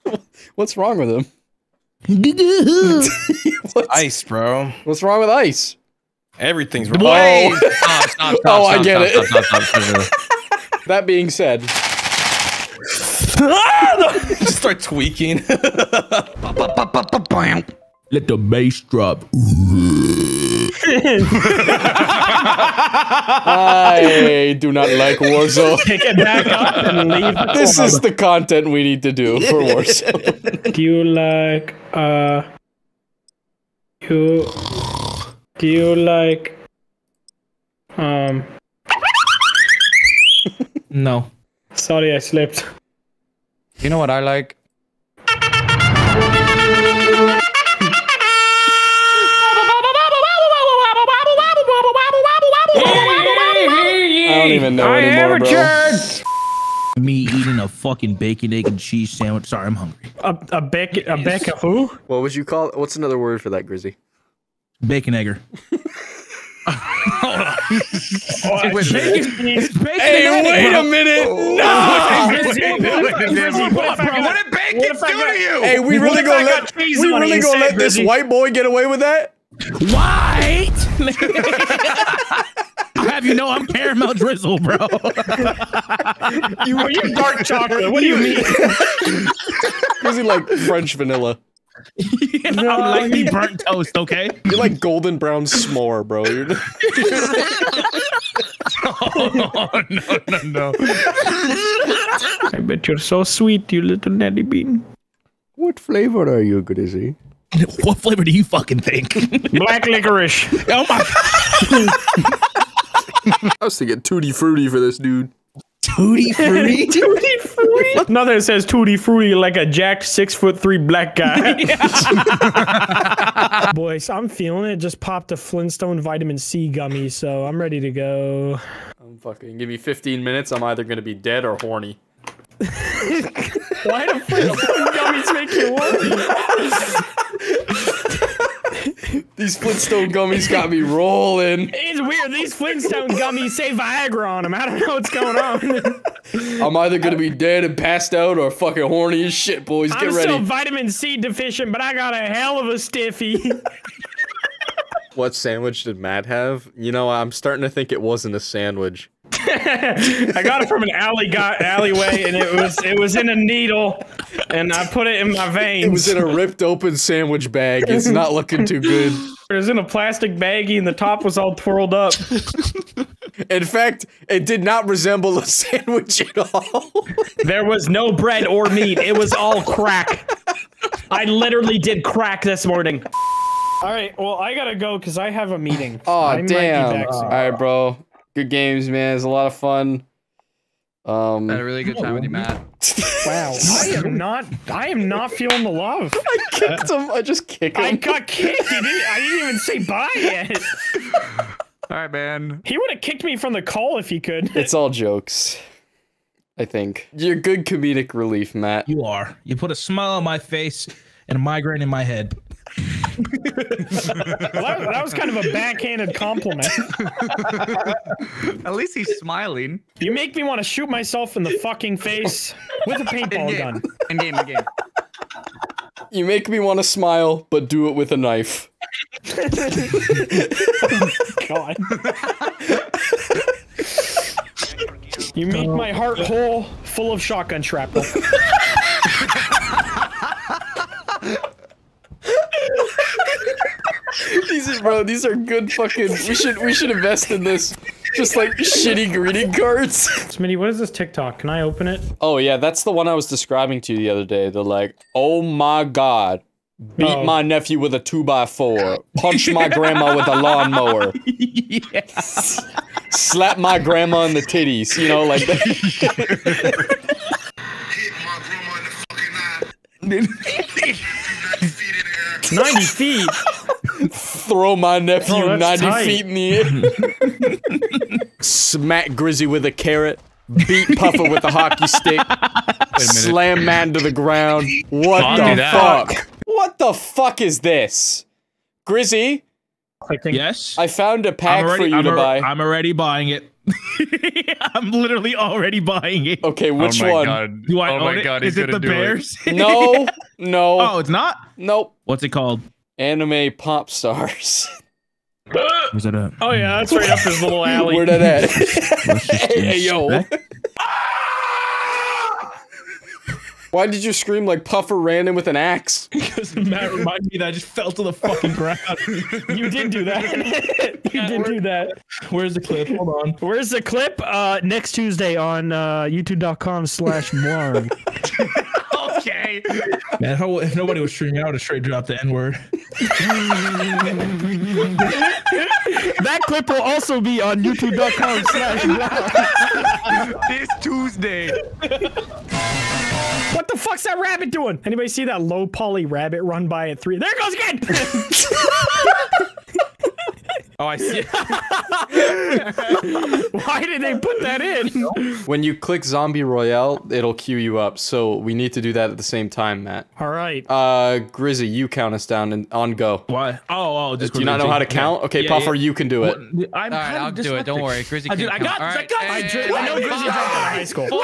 [LAUGHS] What's wrong with him? [LAUGHS] What's, Ice, bro. what's wrong with ice? Everything's wrong. Oh, Stop, stop, stop, [LAUGHS] Oh, I get it. [LAUGHS] That being said, [LAUGHS] Just start tweaking. Let the bass drop. I do not like Warzone. Pick it back up and leave. This club. is the content we need to do for Warzone. Do you like uh? You do you like um? No. Sorry, I slipped. You know what I like? I don't even know anymore, bro. Me eating a fucking bacon, egg, and cheese sandwich. Sorry, I'm hungry. A a beck a beck of who? What would you call it? What's another word for that, Grizzy? Bacon egger. Oh, Wait, bacon, bacon Hey, egg, wait bro. a minute! Oh, No! What did bacon do to you? Hey, we What really gonna let we really gonna let this white boy get away with that? White? [LAUGHS] Have you know I'm caramel drizzle, bro? You are you dark chocolate? What do you mean? Grizzy [LAUGHS] like French vanilla. [LAUGHS] I'm lightly burnt toast, okay? [LAUGHS] You're like golden brown s'more, bro. [LAUGHS] You're Oh, no, no, no. I bet you're so sweet, you little Nelly bean. What flavor are you, Grizzy? What flavor do you fucking think? Black licorice. oh my I was thinking tutti frutti for this dude. Tutti [LAUGHS] frutti. Tutti frutti. [LAUGHS] Nothing says tutti frutti like a jacked six foot three black guy. [LAUGHS] Boys, I'm feeling it. Just popped a Flintstone vitamin C gummy, so I'm ready to go. I'm fucking give me 15 minutes. I'm either gonna be dead or horny. Why do Flintstone gummies make you horny? [LAUGHS] These Flintstone gummies got me rolling. [LAUGHS] It's weird. These Flintstone gummies say Viagra on them. I don't know what's going on. [LAUGHS] I'm either gonna be dead and passed out or fucking horny as shit, boys. Get I'm ready. still vitamin C deficient, but I got a hell of a stiffy. What sandwich did Matt have? You know, I'm starting to think it wasn't a sandwich. [LAUGHS] I got it from an alley got alleyway, and it was it was in a needle, and I put it in my veins. It was in a ripped open sandwich bag. It's not looking too good. It was in a plastic baggie, and the top was all twirled up. In fact, it did not resemble a sandwich at all. There was no bread or meat. It was all crack. I literally did crack this morning. All right, well, I gotta go because I have a meeting. Oh I might damn! All right, bro. Good games, man. It's a lot of fun. Um, Had a really good time with you, Matt. [LAUGHS] Wow, I am not. I am not feeling the love. I kicked him. I just kicked him. I got kicked. He didn't, I didn't even say bye yet. [LAUGHS] All right, man. He would have kicked me from the call if he could. It's all jokes. I think you're good comedic relief, Matt. You are. You put a smile on my face and a migraine in my head. Well, that, that was kind of a backhanded compliment. [LAUGHS] At least he's smiling. You make me want to shoot myself in the fucking face with a paintball gun. In game, in game. You make me want to smile, but do it with a knife. [LAUGHS] god. You make my heart whole, full of shotgun shrapnel. These are bro. These are good fucking. We should we should invest in this. Just like shitty greeting cards. [LAUGHS] Smitty, what is this TikTok? Can I open it? Oh yeah, that's the one I was describing to you the other day. The like, oh my god, beat Oh. my nephew with a two by four, punch my grandma with a lawnmower, slap my grandma in the titties. You know, like that. [LAUGHS] 90 feet. Throw my nephew Oh, 90 tight. feet in the air. [LAUGHS] Smack Grizzy with a carrot. Beat Puffer with a hockey stick. [LAUGHS] Slam man to the ground. What I'll the do that. fuck? What the fuck is this? Grizzy, Yes. I found a pack I'm already, for you I'm, to buy. I'm already buying it. [LAUGHS] I'm literally already buying it. Okay, oh which oh my one? God. Do I oh own my it? god, Is he's it gonna the do Bears? No, no, oh, it's not. nope. What's it called? Anime pop stars. Is it a? Oh yeah, that's right up his little [LAUGHS] alley. Where that at? Hey, [LAUGHS] hey, yo. Why did you scream like Puffer ran in with an axe? [LAUGHS] Because Matt reminded me that I just fell to the fucking ground. You did do that. you did do that. Where's the clip? Hold on. Where's the clip? Uh, next Tuesday on uh, youtube.com slash Marn. Okay. Man, if, I, if nobody was streaming, I would have straight dropped the N word. [LAUGHS] that clip will also be on youtube.com slash Marn. [LAUGHS] this Tuesday. What the fuck's that rabbit doing? Anybody see that low poly rabbit run by at three? There it goes again! [LAUGHS] Oh, I see. [LAUGHS] Why did they put that in? When you click Zombie Royale, it'll queue you up. So we need to do that at the same time, Matt. All right. Uh, Grizzy, you count us down and on go. Why? Oh, oh, just Do you not know how to count? Okay, Puffer, you can do it. I'm All right, I'll do it. Don't worry, Grizzy I, did, can't I got count. this. I got right, this. I, I know Grizzy dropped out of high school. Four,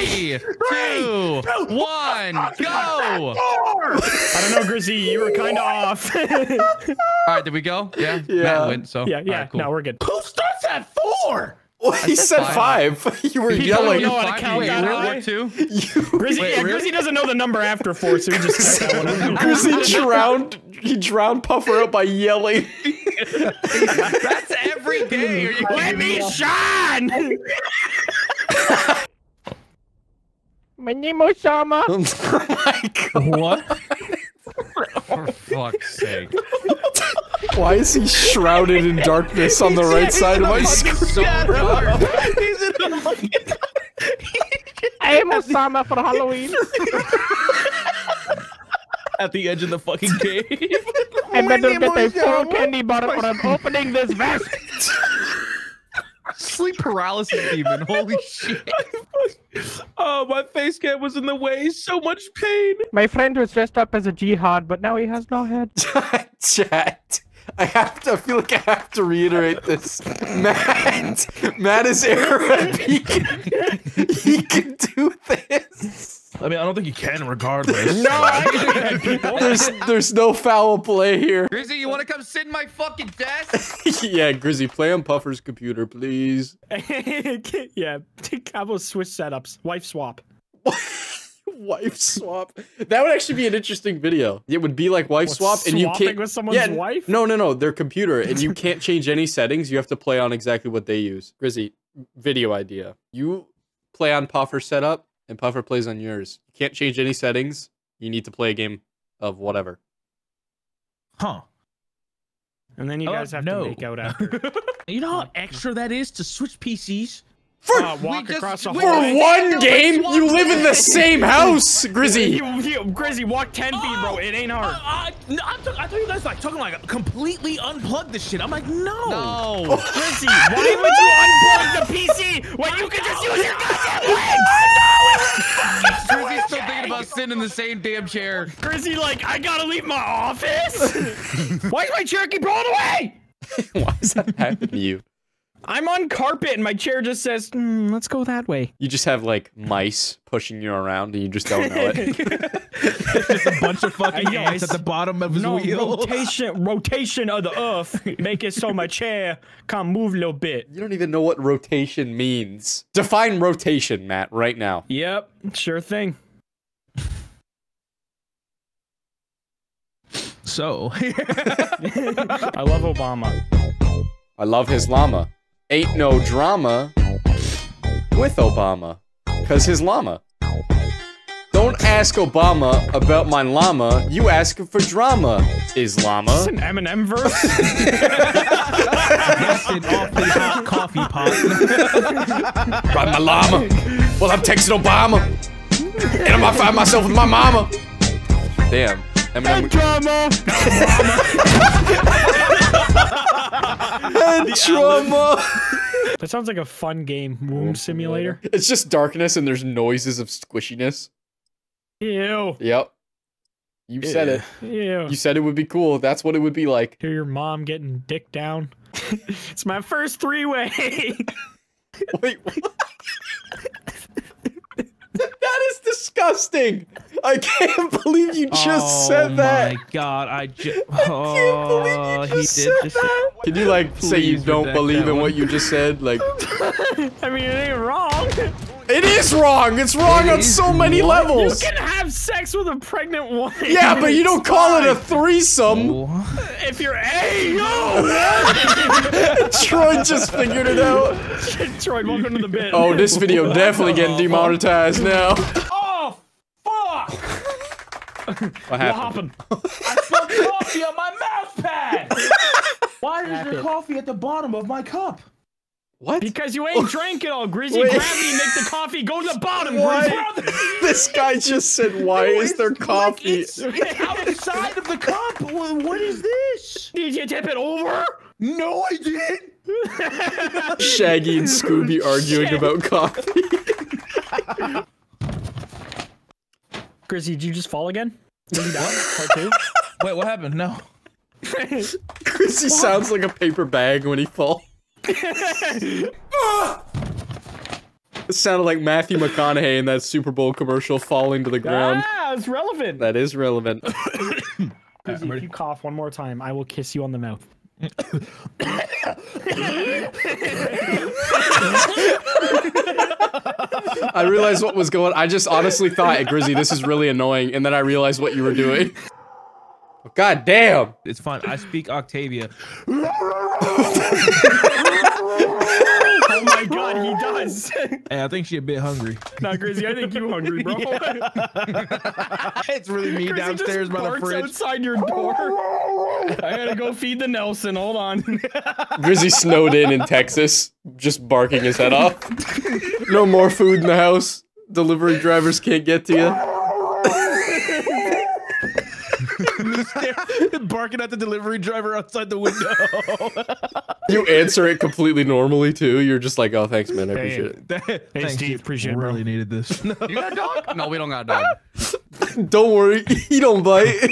three, two, one, go! I don't know, Grizzy. You were kind of off. [LAUGHS] All right, did we go? Yeah. Yeah. Matt went. So. yeah, yeah. right, cool. No, we're good. Who starts at four? [LAUGHS] he said five. five. [LAUGHS] you were He yelling. don't know how to count wait, that we're- high. we're two. Grizzy, yeah, Grizzy doesn't know the number after four, so he just cut that one. Grizzy drowned. He drowned Puffer out by yelling. [LAUGHS] That's every day. Are you Let me shine! My name is Shama. oh my god! What? For fuck's sake. Why is he shrouded in darkness on the right side of my screen? He's in the fucking. I am Osama for Halloween. At the edge of the fucking cave. I better get a full candy bar or I'm opening this vest. Sleep paralysis demon. Holy shit. oh, my face cam was in the way. So much pain. My friend was dressed up as a jihad, but now he has no head. [LAUGHS] Chat. I have to. I feel like I have to reiterate this. Matt, Matt is Arab. [LAUGHS] He can, he can do this. I mean, I don't think you can, regardless. [LAUGHS] No, I can. There's there's no foul play here. Grizzy, you want to come sit in my fucking desk? [LAUGHS] yeah, Grizzy, play on Puffer's computer, please. yeah, Cabo switch setups. Wife swap. Wife swap. That would actually be an interesting video. It would be like wife What, swap, and you can't with someone's yeah, wife? No, no, no. Their computer, and you [LAUGHS] can't change any settings. You have to play on exactly what they use. Grizzy, video idea. You play on Puffer setup, and Puffer plays on yours. You can't change any settings. You need to play a game of whatever. Huh. And then you Oh, guys have no. to make out after. [LAUGHS] You know how extra that is to switch PCs? For, Uh, walk just- across the we- for hallway. one game, you live in the same [LAUGHS] house, Grizzy. You, you, Grizzy, walk 10 feet, bro. It ain't hard. I, I, I, thought- I thought you guys like talking like completely unplug this shit. I'm like, no. No. [LAUGHS] Grizzy, why would you unplug the PC when you could just use your goddamn [LAUGHS] legs? Grizzy's still thinking about sitting in the same damn chair. Grizzy, like, I gotta leave my office? Why is my chair keep rolling away? Why does that happen to you? I'm on carpet and my chair just says, "Hmm, let's go that way. You just have like mice pushing you around and you just don't know it. [LAUGHS] it's Just a bunch of fucking [LAUGHS] Hey, ants at the bottom of his no wheel. rotation, [LAUGHS] rotation of the earth make it so my chair can move a little bit. you don't even know what rotation means. Define rotation, Matt, right now. Yep, sure thing. So, I love Obama. I love his llama. Ain't no drama with Obama. Cause his llama. Don't ask Obama about my llama. You ask him for drama. Is Is llama? this an Eminem verse? yes, an awfully hot coffee pot. Ride my llama. Well, I'm texting Obama. And I might find myself with my mama. Damn. Eminem. Drama. [LAUGHS] And trauma. [LAUGHS] that sounds like a fun game. Womb simulator. It's just darkness and there's noises of squishiness. Ew. Yep. You said it. Ew. You said it would be cool. That's what it would be like. Hear your mom getting dick down. [LAUGHS] it's my first three way. Wait, what? That is disgusting. I can't believe you just oh said that. Oh my god, I just. I can't believe Oh, you he just did said this. that. Can you like say you don't believe in one. what you just said? Like [LAUGHS] I mean, it ain't wrong. It is wrong. It's wrong on so many You levels. You can have sex with a pregnant woman. Yeah, but you don't call it a threesome. fine. If you're hey yo, [LAUGHS] Troy just figured it out. [LAUGHS] Troy, welcome to the bit. Oh, this video definitely getting demonetized now. Oh, fuck! [LAUGHS] What what happened? happened? I spilled coffee on my mouse pad! Why is there coffee at the bottom of my cup? What? Because you ain't [LAUGHS] drank it all. Grizzy Wait. gravity make the coffee go to the bottom. Why? Grizzy. this guy just said, "Why is there coffee?" It's [LAUGHS] outside of the cup. What is this? Did you tip it over? No, I didn't. [LAUGHS] Shaggy and Scooby arguing Shit. about coffee. Grizzy, did you just fall again? Did you die? Part two? Wait, what happened? No. Grizzy sounds like a paper bag when he falls. [LAUGHS] It sounded like Matthew McConaughey in that Super Bowl commercial falling to the ground. Ah, it's relevant. That is relevant. [COUGHS] Grizzy, if you cough one more time, I will kiss you on the mouth. I realized what was going. I just honestly thought, Grizzy, this is really annoying, and then I realized what you were doing. God damn! It's fine. I speak Octavia. [LAUGHS] Oh my god, he does. Hey, I think she a bit hungry. Not Grizzy, I think you hungry, bro. [LAUGHS] [LAUGHS] it's really me Grizzy downstairs just by the barks fridge. outside your door. I gotta go feed the Nelson. Hold on. Grizzy snowed in in Texas, just barking his head off. No more food in the house. Delivery drivers can't get to you. [LAUGHS] Barking at the delivery driver outside the window. [LAUGHS] You answer it completely normally too. You're just like, "Oh, thanks, man. I appreciate it." [LAUGHS] hey, Steve, appreciate it, bro. Really needed this. You got a dog? No, we don't got a dog. Don't worry, he don't bite.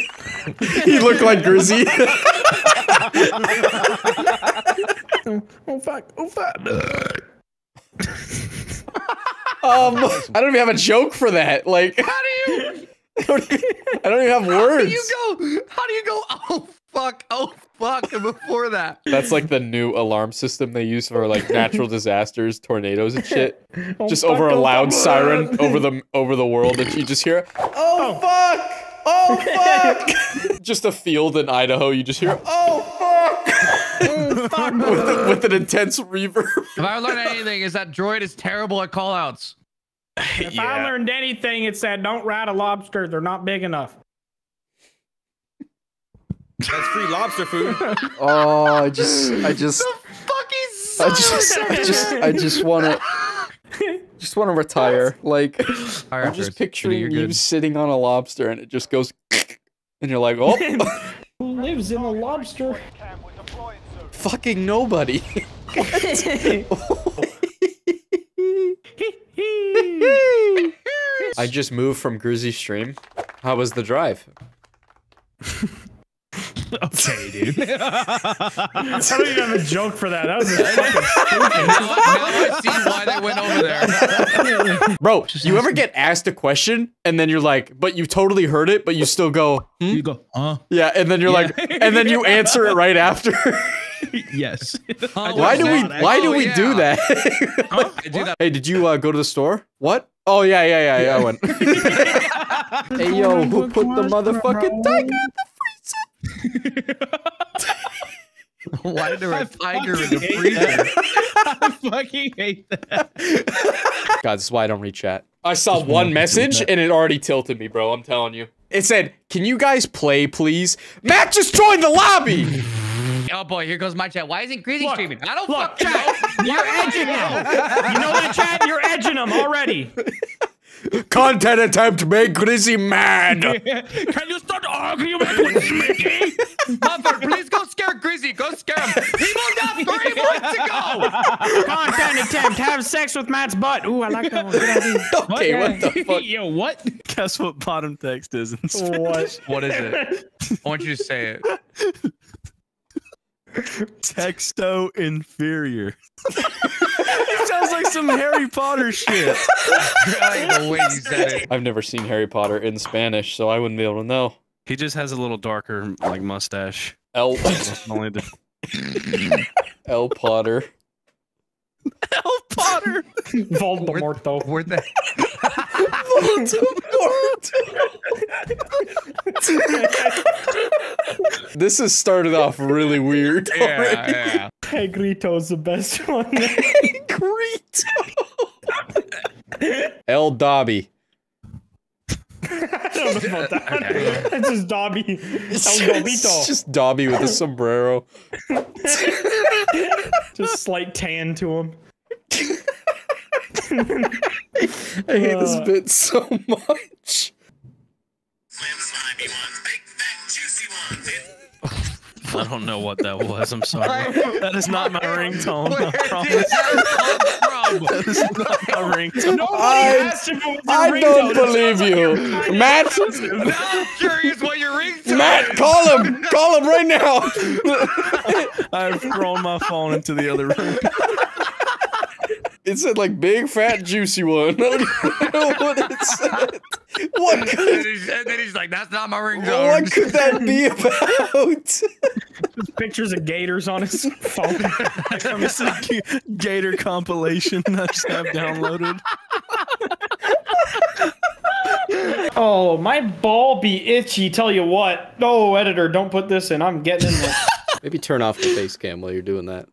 he look like Grizzy. oh fuck! Oh fuck! Um, I don't even have a joke for that. Like, How do you? [LAUGHS] I don't even, I don't even have words. How do you go? How do you go? Oh fuck! Oh fuck! And before that, That's like the new alarm system they use for like natural [LAUGHS] disasters, tornadoes and shit. [LAUGHS] Oh, Just over a oh, loud fuck. siren over the over the world, and you just hear, "Oh, oh. fuck! Oh fuck!" just a field in Idaho. You just hear, "Oh fuck!" Oh, with, with an intense reverb. if I learned anything, is that droid is terrible at callouts. If I learned anything, it's that don't ride a lobster. They're not big enough. That's free lobster food. [LAUGHS] Oh, I just, I just, Fucking I just, I just, I just want to, [LAUGHS] just want to retire. Like, I'm just picturing you sitting on a lobster and it just goes, [LAUGHS] and you're like, oh, Who lives in a lobster? fucking nobody. I just moved from Grizzy Stream. How was the drive? [LAUGHS] Okay, dude. [LAUGHS] I don't even have a joke for that. That was just [LAUGHS] fucking stupid. I see why they went over there. Bro, you ever get asked a question and then you're like, but you totally heard it, but you still go, hmm? You go, huh? Yeah, and then you're like, and then you answer it right after. [LAUGHS] Yes. why do we? Why do we do yeah. that? I do that. hey, did you uh, go to the store? What? Oh yeah, yeah, yeah, yeah. I went. [LAUGHS] hey yo, who put the motherfucking tiger in the freezer? [LAUGHS] Why did there a tiger in the freezer? I fucking hate that. God, this is why I don't read chat. I saw one message and it already tilted me, bro. I'm telling you. It said, "Can you guys play, please?" Matt just joined the lobby. Oh boy, here goes my chat. Why isn't Grizzy Look, streaming? I don't look, fucking know. You're edging him. You know that, Chad? You're edging him already. [LAUGHS] Content attempt make Grizzy mad. [LAUGHS] Can you start arguing with me? Mother, please go scare Grizzy. Go scare him. He moved up three [LAUGHS] months ago. Content attempt. Have sex with Matt's butt. Ooh, I like that one. Good idea. Okay, what the fuck? Yo, what? Guess what bottom text is in Spanish? What? What is it? I want you to say it. Texto inferior. it sounds like some Harry Potter shit. I like the way you said it. I've never seen Harry Potter in Spanish, so I wouldn't be able to know. He just has a little darker like mustache. El That's [LAUGHS] only the [LAUGHS] El Potter. L Potter. Voldemort, though. Where'd that? [LAUGHS] this has started off really weird. already. Yeah, yeah. Pegrito's the best one. [LAUGHS] Great. El Dobby. I don't know about that. [LAUGHS] That's just Dobby. El It's Dobito. just Dobby with a sombrero. Just slight tan to him. I hate this Uh. bit so much. I don't know what that was. I'm sorry. [LAUGHS] That is not my ringtone. I Where promise. that come from? That is not my ringtone. I, asked if it was your I don't believe you. Matt, Now I'm curious what your ringtone Matt, is. call him. Call him right now. [LAUGHS] I've thrown my phone into the other room. [LAUGHS] It said like big, fat, juicy one. [LAUGHS] I don't know what it said. What And could, and then he's like, "That's not my ringtone." what could that [LAUGHS] be about? Just pictures of gators on his phone. It's a G- Gator compilation I just have downloaded. oh, my ball be itchy. Tell you what. Oh, editor, don't put this in. I'm getting in there. [LAUGHS] Maybe turn off the face cam while you're doing that.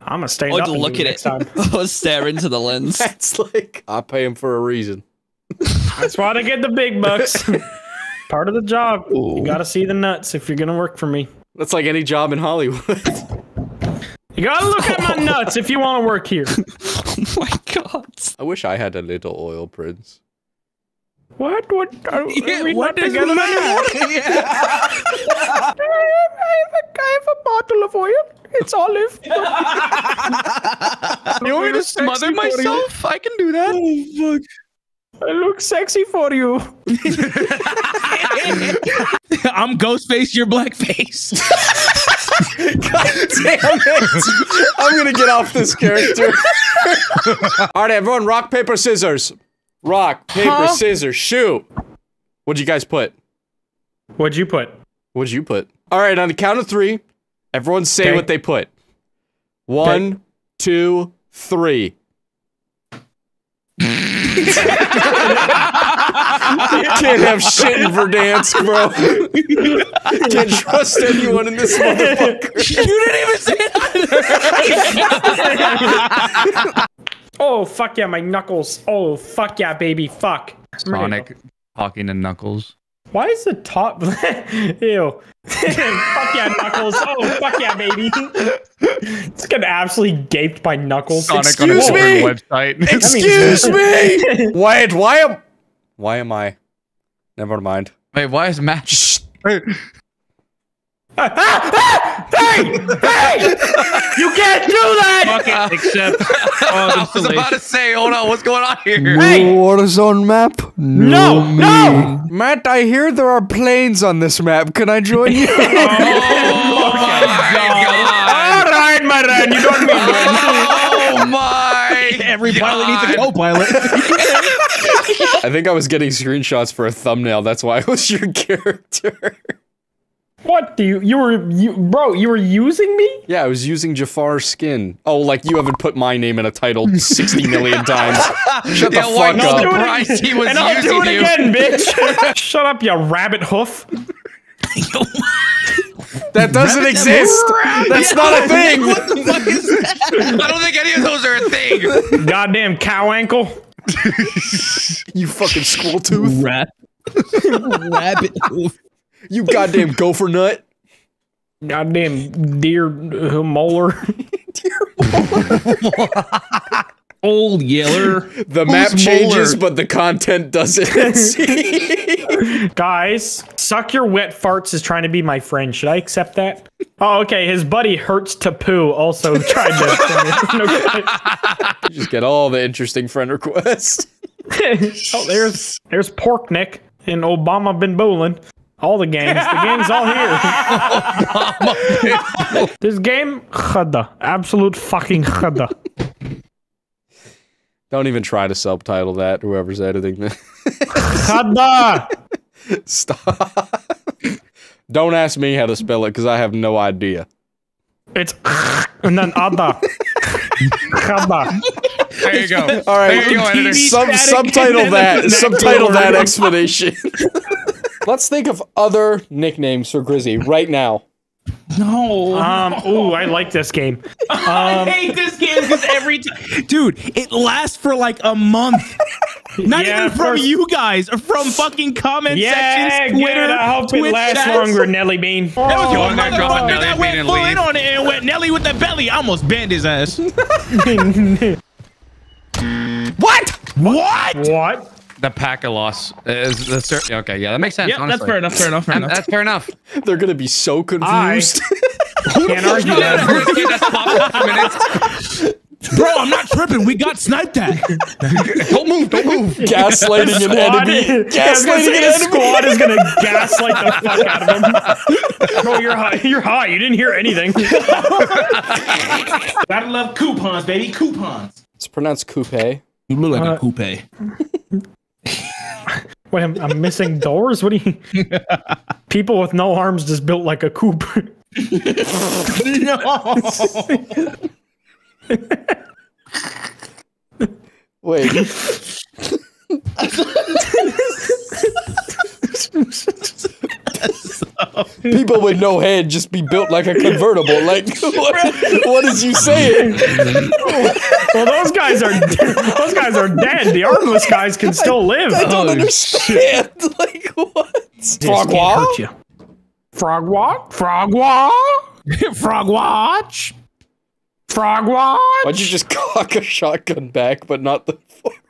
I'm gonna stand Or up look do at next it. [LAUGHS] time. or stare into the [LAUGHS] lens. That's like I pay him for a reason. That's why I get the big bucks. [LAUGHS] Part of the job. You gotta see the nuts if you're gonna work for me. That's like any job in Hollywood. You gotta look at my nuts if you want to work here. oh my god. I wish I had a little oil prince. What? What? Are, Yeah, we what not does together Matt- anymore? I, have a, I have a bottle of oil. It's olive. [LAUGHS] You want me to smother myself? I can do that. Oh, fuck. I look sexy for you. [LAUGHS] I'm Ghostface, you're Blackface. [LAUGHS] God damn it! I'm gonna get off this character. All right, everyone, rock paper scissors. Rock paper Huh? scissors shoot. What'd you guys put? What'd you put? What'd you put? All right, on the count of three, everyone say Okay. what they put. One, two, three. Can't have shit in Verdansk, bro. Can't trust anyone in this motherfucker. you didn't even say that. Oh fuck yeah, my knuckles. Oh fuck yeah, baby. Fuck. Sonic talking to Knuckles. Why is the top? [LAUGHS] Ew. [LAUGHS] fuck yeah, Knuckles. Oh, fuck yeah, baby. It's getting absolutely gaped by Knuckles. Sonic on a Excuse porn me? website. Excuse me. [LAUGHS] Wait, why am? Why am I? Never mind. Wait, why is Matt? Ah, ah, ah! Hey! Hey! You can't do that! Except [LAUGHS] I was about to say, hold on, what's going on here? No Warzone map? No, no! Matt, I hear there are planes on this map. Can I join you? [LAUGHS] Oh my [LAUGHS] god! All right, my friend, you don't mean to. Oh my! every pilot needs a co-pilot. I think I was getting screenshots for a thumbnail. That's why I was your character. What do you? You were you, bro? You were using me? Yeah, I was using Jafar's skin. Oh, like you haven't put my name in a title 60 million [LAUGHS] times. Shut Yeah, the why fuck not? up. Do it Surprised he was and I'll do using it you. again, [LAUGHS] bitch. Shut up, you rabbit hoof. [LAUGHS] That doesn't exist. That's not a thing. What the fuck is that? I don't think any of those are a thing. Goddamn cow ankle. You fucking squirrel tooth. Rat. Rabbit hoof. You goddamn [LAUGHS] gopher nut. Goddamn deer uh, molar. [LAUGHS] Dear molar. [LAUGHS] Old Yeller. The map Who's changes, Molar? but the content doesn't. Guys, suck your wet farts is trying to be my friend. Should I accept that? Oh, okay. His buddy hurts to poo also tried to. You just get all the interesting friend requests. oh, there's there's Pork Nick and Obama been Bolin. All the games. The game's all here. [LAUGHS] this game, khada. Absolute fucking khada. Don't even try to subtitle that, whoever's editing this. Khada! Stop. Don't ask me how to spell it because I have no idea. It's and then ada. Khada. There you go. All right, There you go, editor. Sub- subtitle that. Subtitle that explanation. [LAUGHS] Let's think of other nicknames for Grizzy right now. No. Um. Ooh, I like this game. [LAUGHS] I Um, hate this game because every time, dude, it lasts for like a month. [LAUGHS] Not Yeah, even from first- you guys, from fucking comment yeah, sections, good. Twitter, I hope Twitch it lasts chats. longer, Nelly Bean. That was Oh, your I'm gonna drop a motherfucker that went and full in on it and went Nelly with the belly. I almost banned his ass. [LAUGHS] What? What? What? The pack of loss is the okay. Yeah, that makes sense. Yeah, that's fair enough. Fair enough. Fair That- enough. That's fair enough. [LAUGHS] They're gonna be so confused. Can't [LAUGHS] argue that. [LAUGHS] Bro, I'm not tripping. We got sniped at. don't move. Don't move. Gaslighting an Squad- enemy. Yeah, I was gonna Gaslighting say, an enemy. squad is gonna gaslight the fuck out of him. Bro, you're high. You're high. You didn't hear anything. Gotta love coupons, baby. Coupons. It's pronounced coupe. You look like Uh, a coupe. What? I'm, I'm missing doors. What do you? [LAUGHS] People with no arms just built like a coop. no. [LAUGHS] Wait. [LAUGHS] [LAUGHS] People with no head just be built like a convertible. Like, [LAUGHS] what, what is you saying? [LAUGHS] well, those guys are those guys are dead. The armless guys can still live. I don't understand. Like, what? This can't you. Frog what? Frog what? Frog watch. Frog what? Why'd you just cock a shotgun back, but not the forward?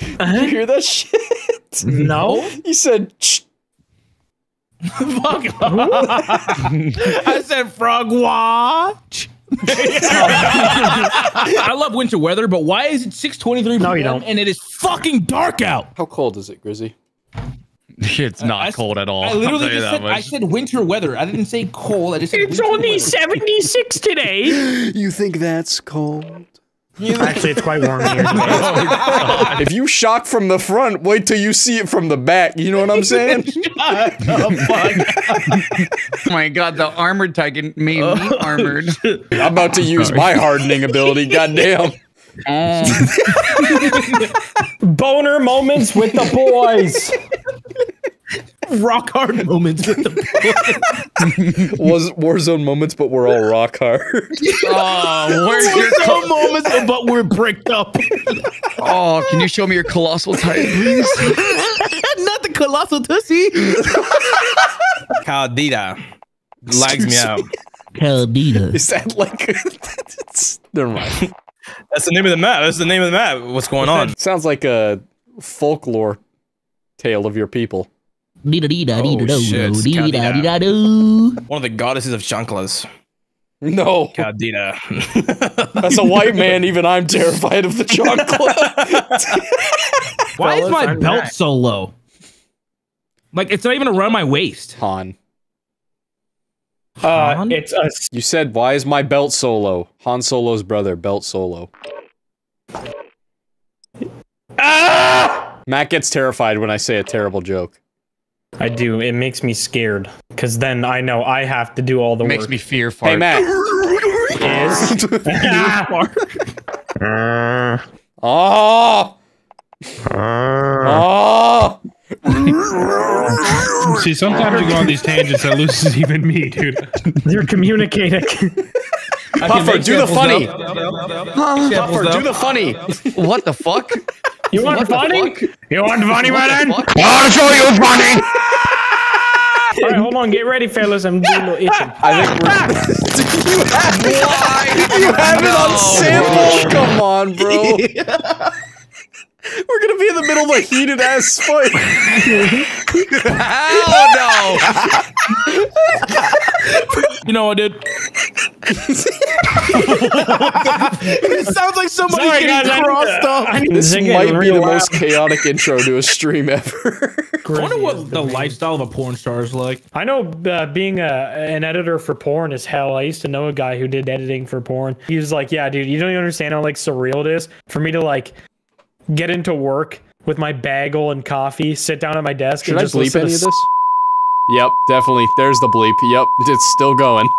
Did you uh-huh. hear that shit? No. You said, Shh. Fuck. I said frog watch. I love winter weather, but why is it 6:23 No, you p.m. don't. and it is fucking dark out? How cold is it, Grizzy? It's not cold at all. I literally just said I said winter weather. I didn't say cold. I just said It's only weather. 76 today. [GASPS] You think that's cold? Actually, it's quite warm here. [LAUGHS] Oh, [LAUGHS] if you shock from the front, wait till you see it from the back. You know what I'm saying? [LAUGHS] oh my god, the armored titan made me armored. I'm about to use my hardening ability. Goddamn. Oh. Boner moments with the boys. Rock hard moments with the [LAUGHS] Was Warzone moments, but we're all rock hard. [LAUGHS] Oh, where's your moments, but we're bricked up. Oh, can you show me your colossal titan, please? [LAUGHS] Not the colossal tussie. Caldera lags me out. Caldera. Is that like? never mind. That's the name of the map. That's the name of the map. What's going on? Sounds like a folklore tale of your people. One of the goddesses of chanclas. No. Kadina. [LAUGHS] As a white man, even I'm terrified of the chocolate. [LAUGHS] Why is my belt back. so low? Like it's not even around my waist. Han. Uh, it's a You said, why is my belt solo? Han Solo's brother, belt solo. Ah! Matt gets terrified when I say a terrible joke. I do. It makes me scared because then I know I have to do all the Makes work. me fear fart. Hey, Matt. Is Oh! [LAUGHS] Oh! See, sometimes you go on these tangents that loses even me, dude. They're communicating. Puffer, do the funny. Puffer, do the funny. What the fuck? You want What funny? You want funny, What the man? fuck? I'll show you funny. [LAUGHS] All right, hold on. Get ready, fellas. I'm doing a little itching. I think we're. Ah! [LAUGHS] you have it on sample. Come on, bro. [LAUGHS] We're gonna be in the middle of a heated ass fight. Hell no! You know what, dude? it sounds like somebody Sorry, getting guys, I crossed to- up. I need to This might be the loud. most chaotic intro to a stream ever. [LAUGHS] I wonder what the lifestyle of a porn star is like. I know uh, being a, an editor for porn is hell. I used to know a guy who did editing for porn. He was like, "Yeah, dude, you don't even understand how like surreal it is for me to like get into work with my bagel and coffee, sit down at my desk, Should and I just bleep listen any to of this? Yep, definitely. There's the bleep. Yep, it's still going. [LAUGHS]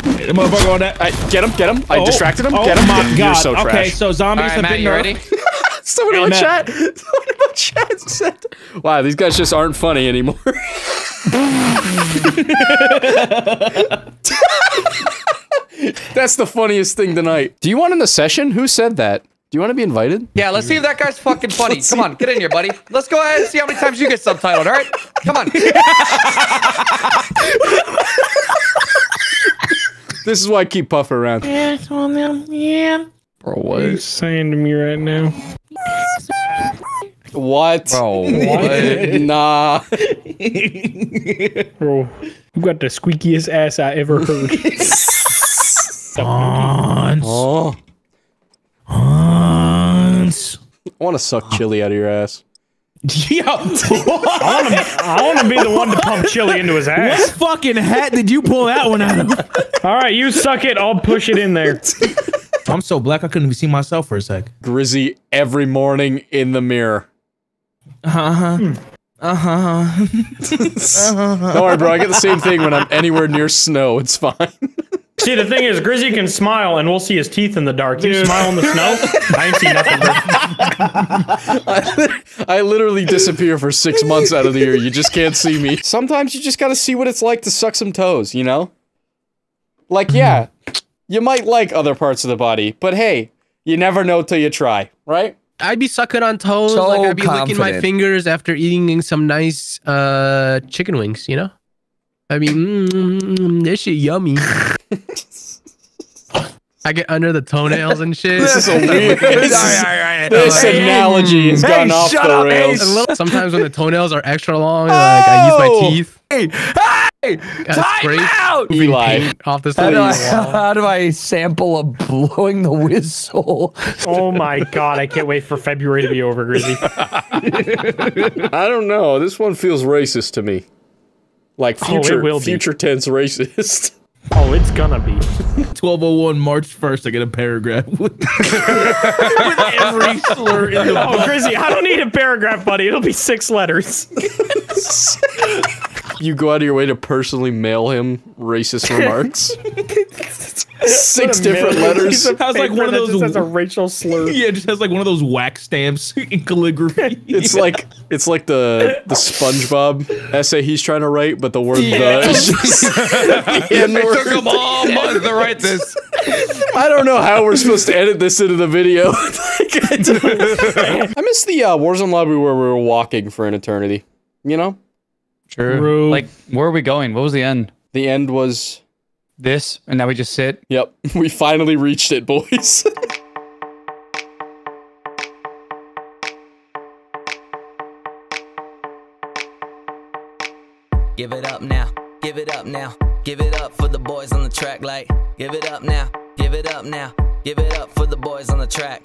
The motherfucker on that. I, get him, get him. I Oh, distracted him. Oh get him. my You're god. so okay, so zombies All right, have Matt, been you ready? nerfed. [LAUGHS] Someone Hey, in the Matt. chat. [LAUGHS] Someone in the chat said, "Wow, these guys just aren't funny anymore." That's the funniest thing tonight. Do you want in a session? Who said that? Do you want to be invited? Yeah, let's see if that guy's fucking funny. Come on, get in here, buddy. Let's go ahead and see how many times you get subtitled, all right? Come on. [LAUGHS] This is why I keep Puffer around. Yeah, yeah. Bro, What are you saying to me right now? What? Bro, what? nah. Bro, you got the squeakiest ass I ever heard. [LAUGHS] Hans. Oh, Hans. I want to suck chili out of your ass. [LAUGHS] Yo, I want to be the one to pump chili into his ass. what ass. fucking hat did you pull that one out of? [LAUGHS] All right, you suck it. I'll push it in there. [LAUGHS] I'm so black I couldn't even see myself for a sec. Grizzy every morning in the mirror. Uh huh. Uh huh. Don't worry, bro. I get the same thing when I'm anywhere near snow. It's fine. See, the thing is, Grizzy can smile, and we'll see his teeth in the dark. You smile in the snow, I ain't see nothing. Bro. I literally disappear for six months out of the year. You just can't see me. Sometimes you just gotta see what it's like to suck some toes, you know? Like, yeah, you might like other parts of the body, but hey, you never know till you try, right? I'd be sucking on toes, So like I'd be licking my fingers after eating some nice uh chicken wings, you know? I mean, mm, mm, mm, this shit yummy. I get under the toenails and shit. This is a [LAUGHS] weird. This, this analogy has gone off the rails. Sometimes when the toenails are extra long, like I oh! use my teeth. Hey, hey, time out! Eli. paint off the How do, I, [LAUGHS] how do I sample a blowing the whistle? [LAUGHS] Oh my god, I can't wait for February to be over, Grizzy. I don't know. This one feels racist to me. Like Oh, future, will be. future tense racist. Oh, it's gonna be. [LAUGHS] 1201 March 1st, I get a paragraph [LAUGHS] with, with every slur in the Oh, Grizzy, I don't need a paragraph, buddy. It'll be six letters. [LAUGHS] You go out of your way to personally mail him racist [LAUGHS] remarks. Six different letters. It has like one of those. That's a racial slur. [LAUGHS] Yeah, it just has like one of those wax stamps [LAUGHS] in calligraphy. It's like it's like the the SpongeBob essay he's trying to write, but the word the is just the It N-word. took them all month to write this. I don't know how we're supposed to edit this into the video. I, don't- I miss the uh, Warzone lobby where we were walking for an eternity. You know, True. Like, where are we going? What was the end? the end was. This, and now we just sit. Yep, [LAUGHS] we finally reached it, boys. [LAUGHS] Give it up now. Give it up now. Give it up for the boys on the track. Like, give it up now. Give it up now. Give it up for the boys on the track.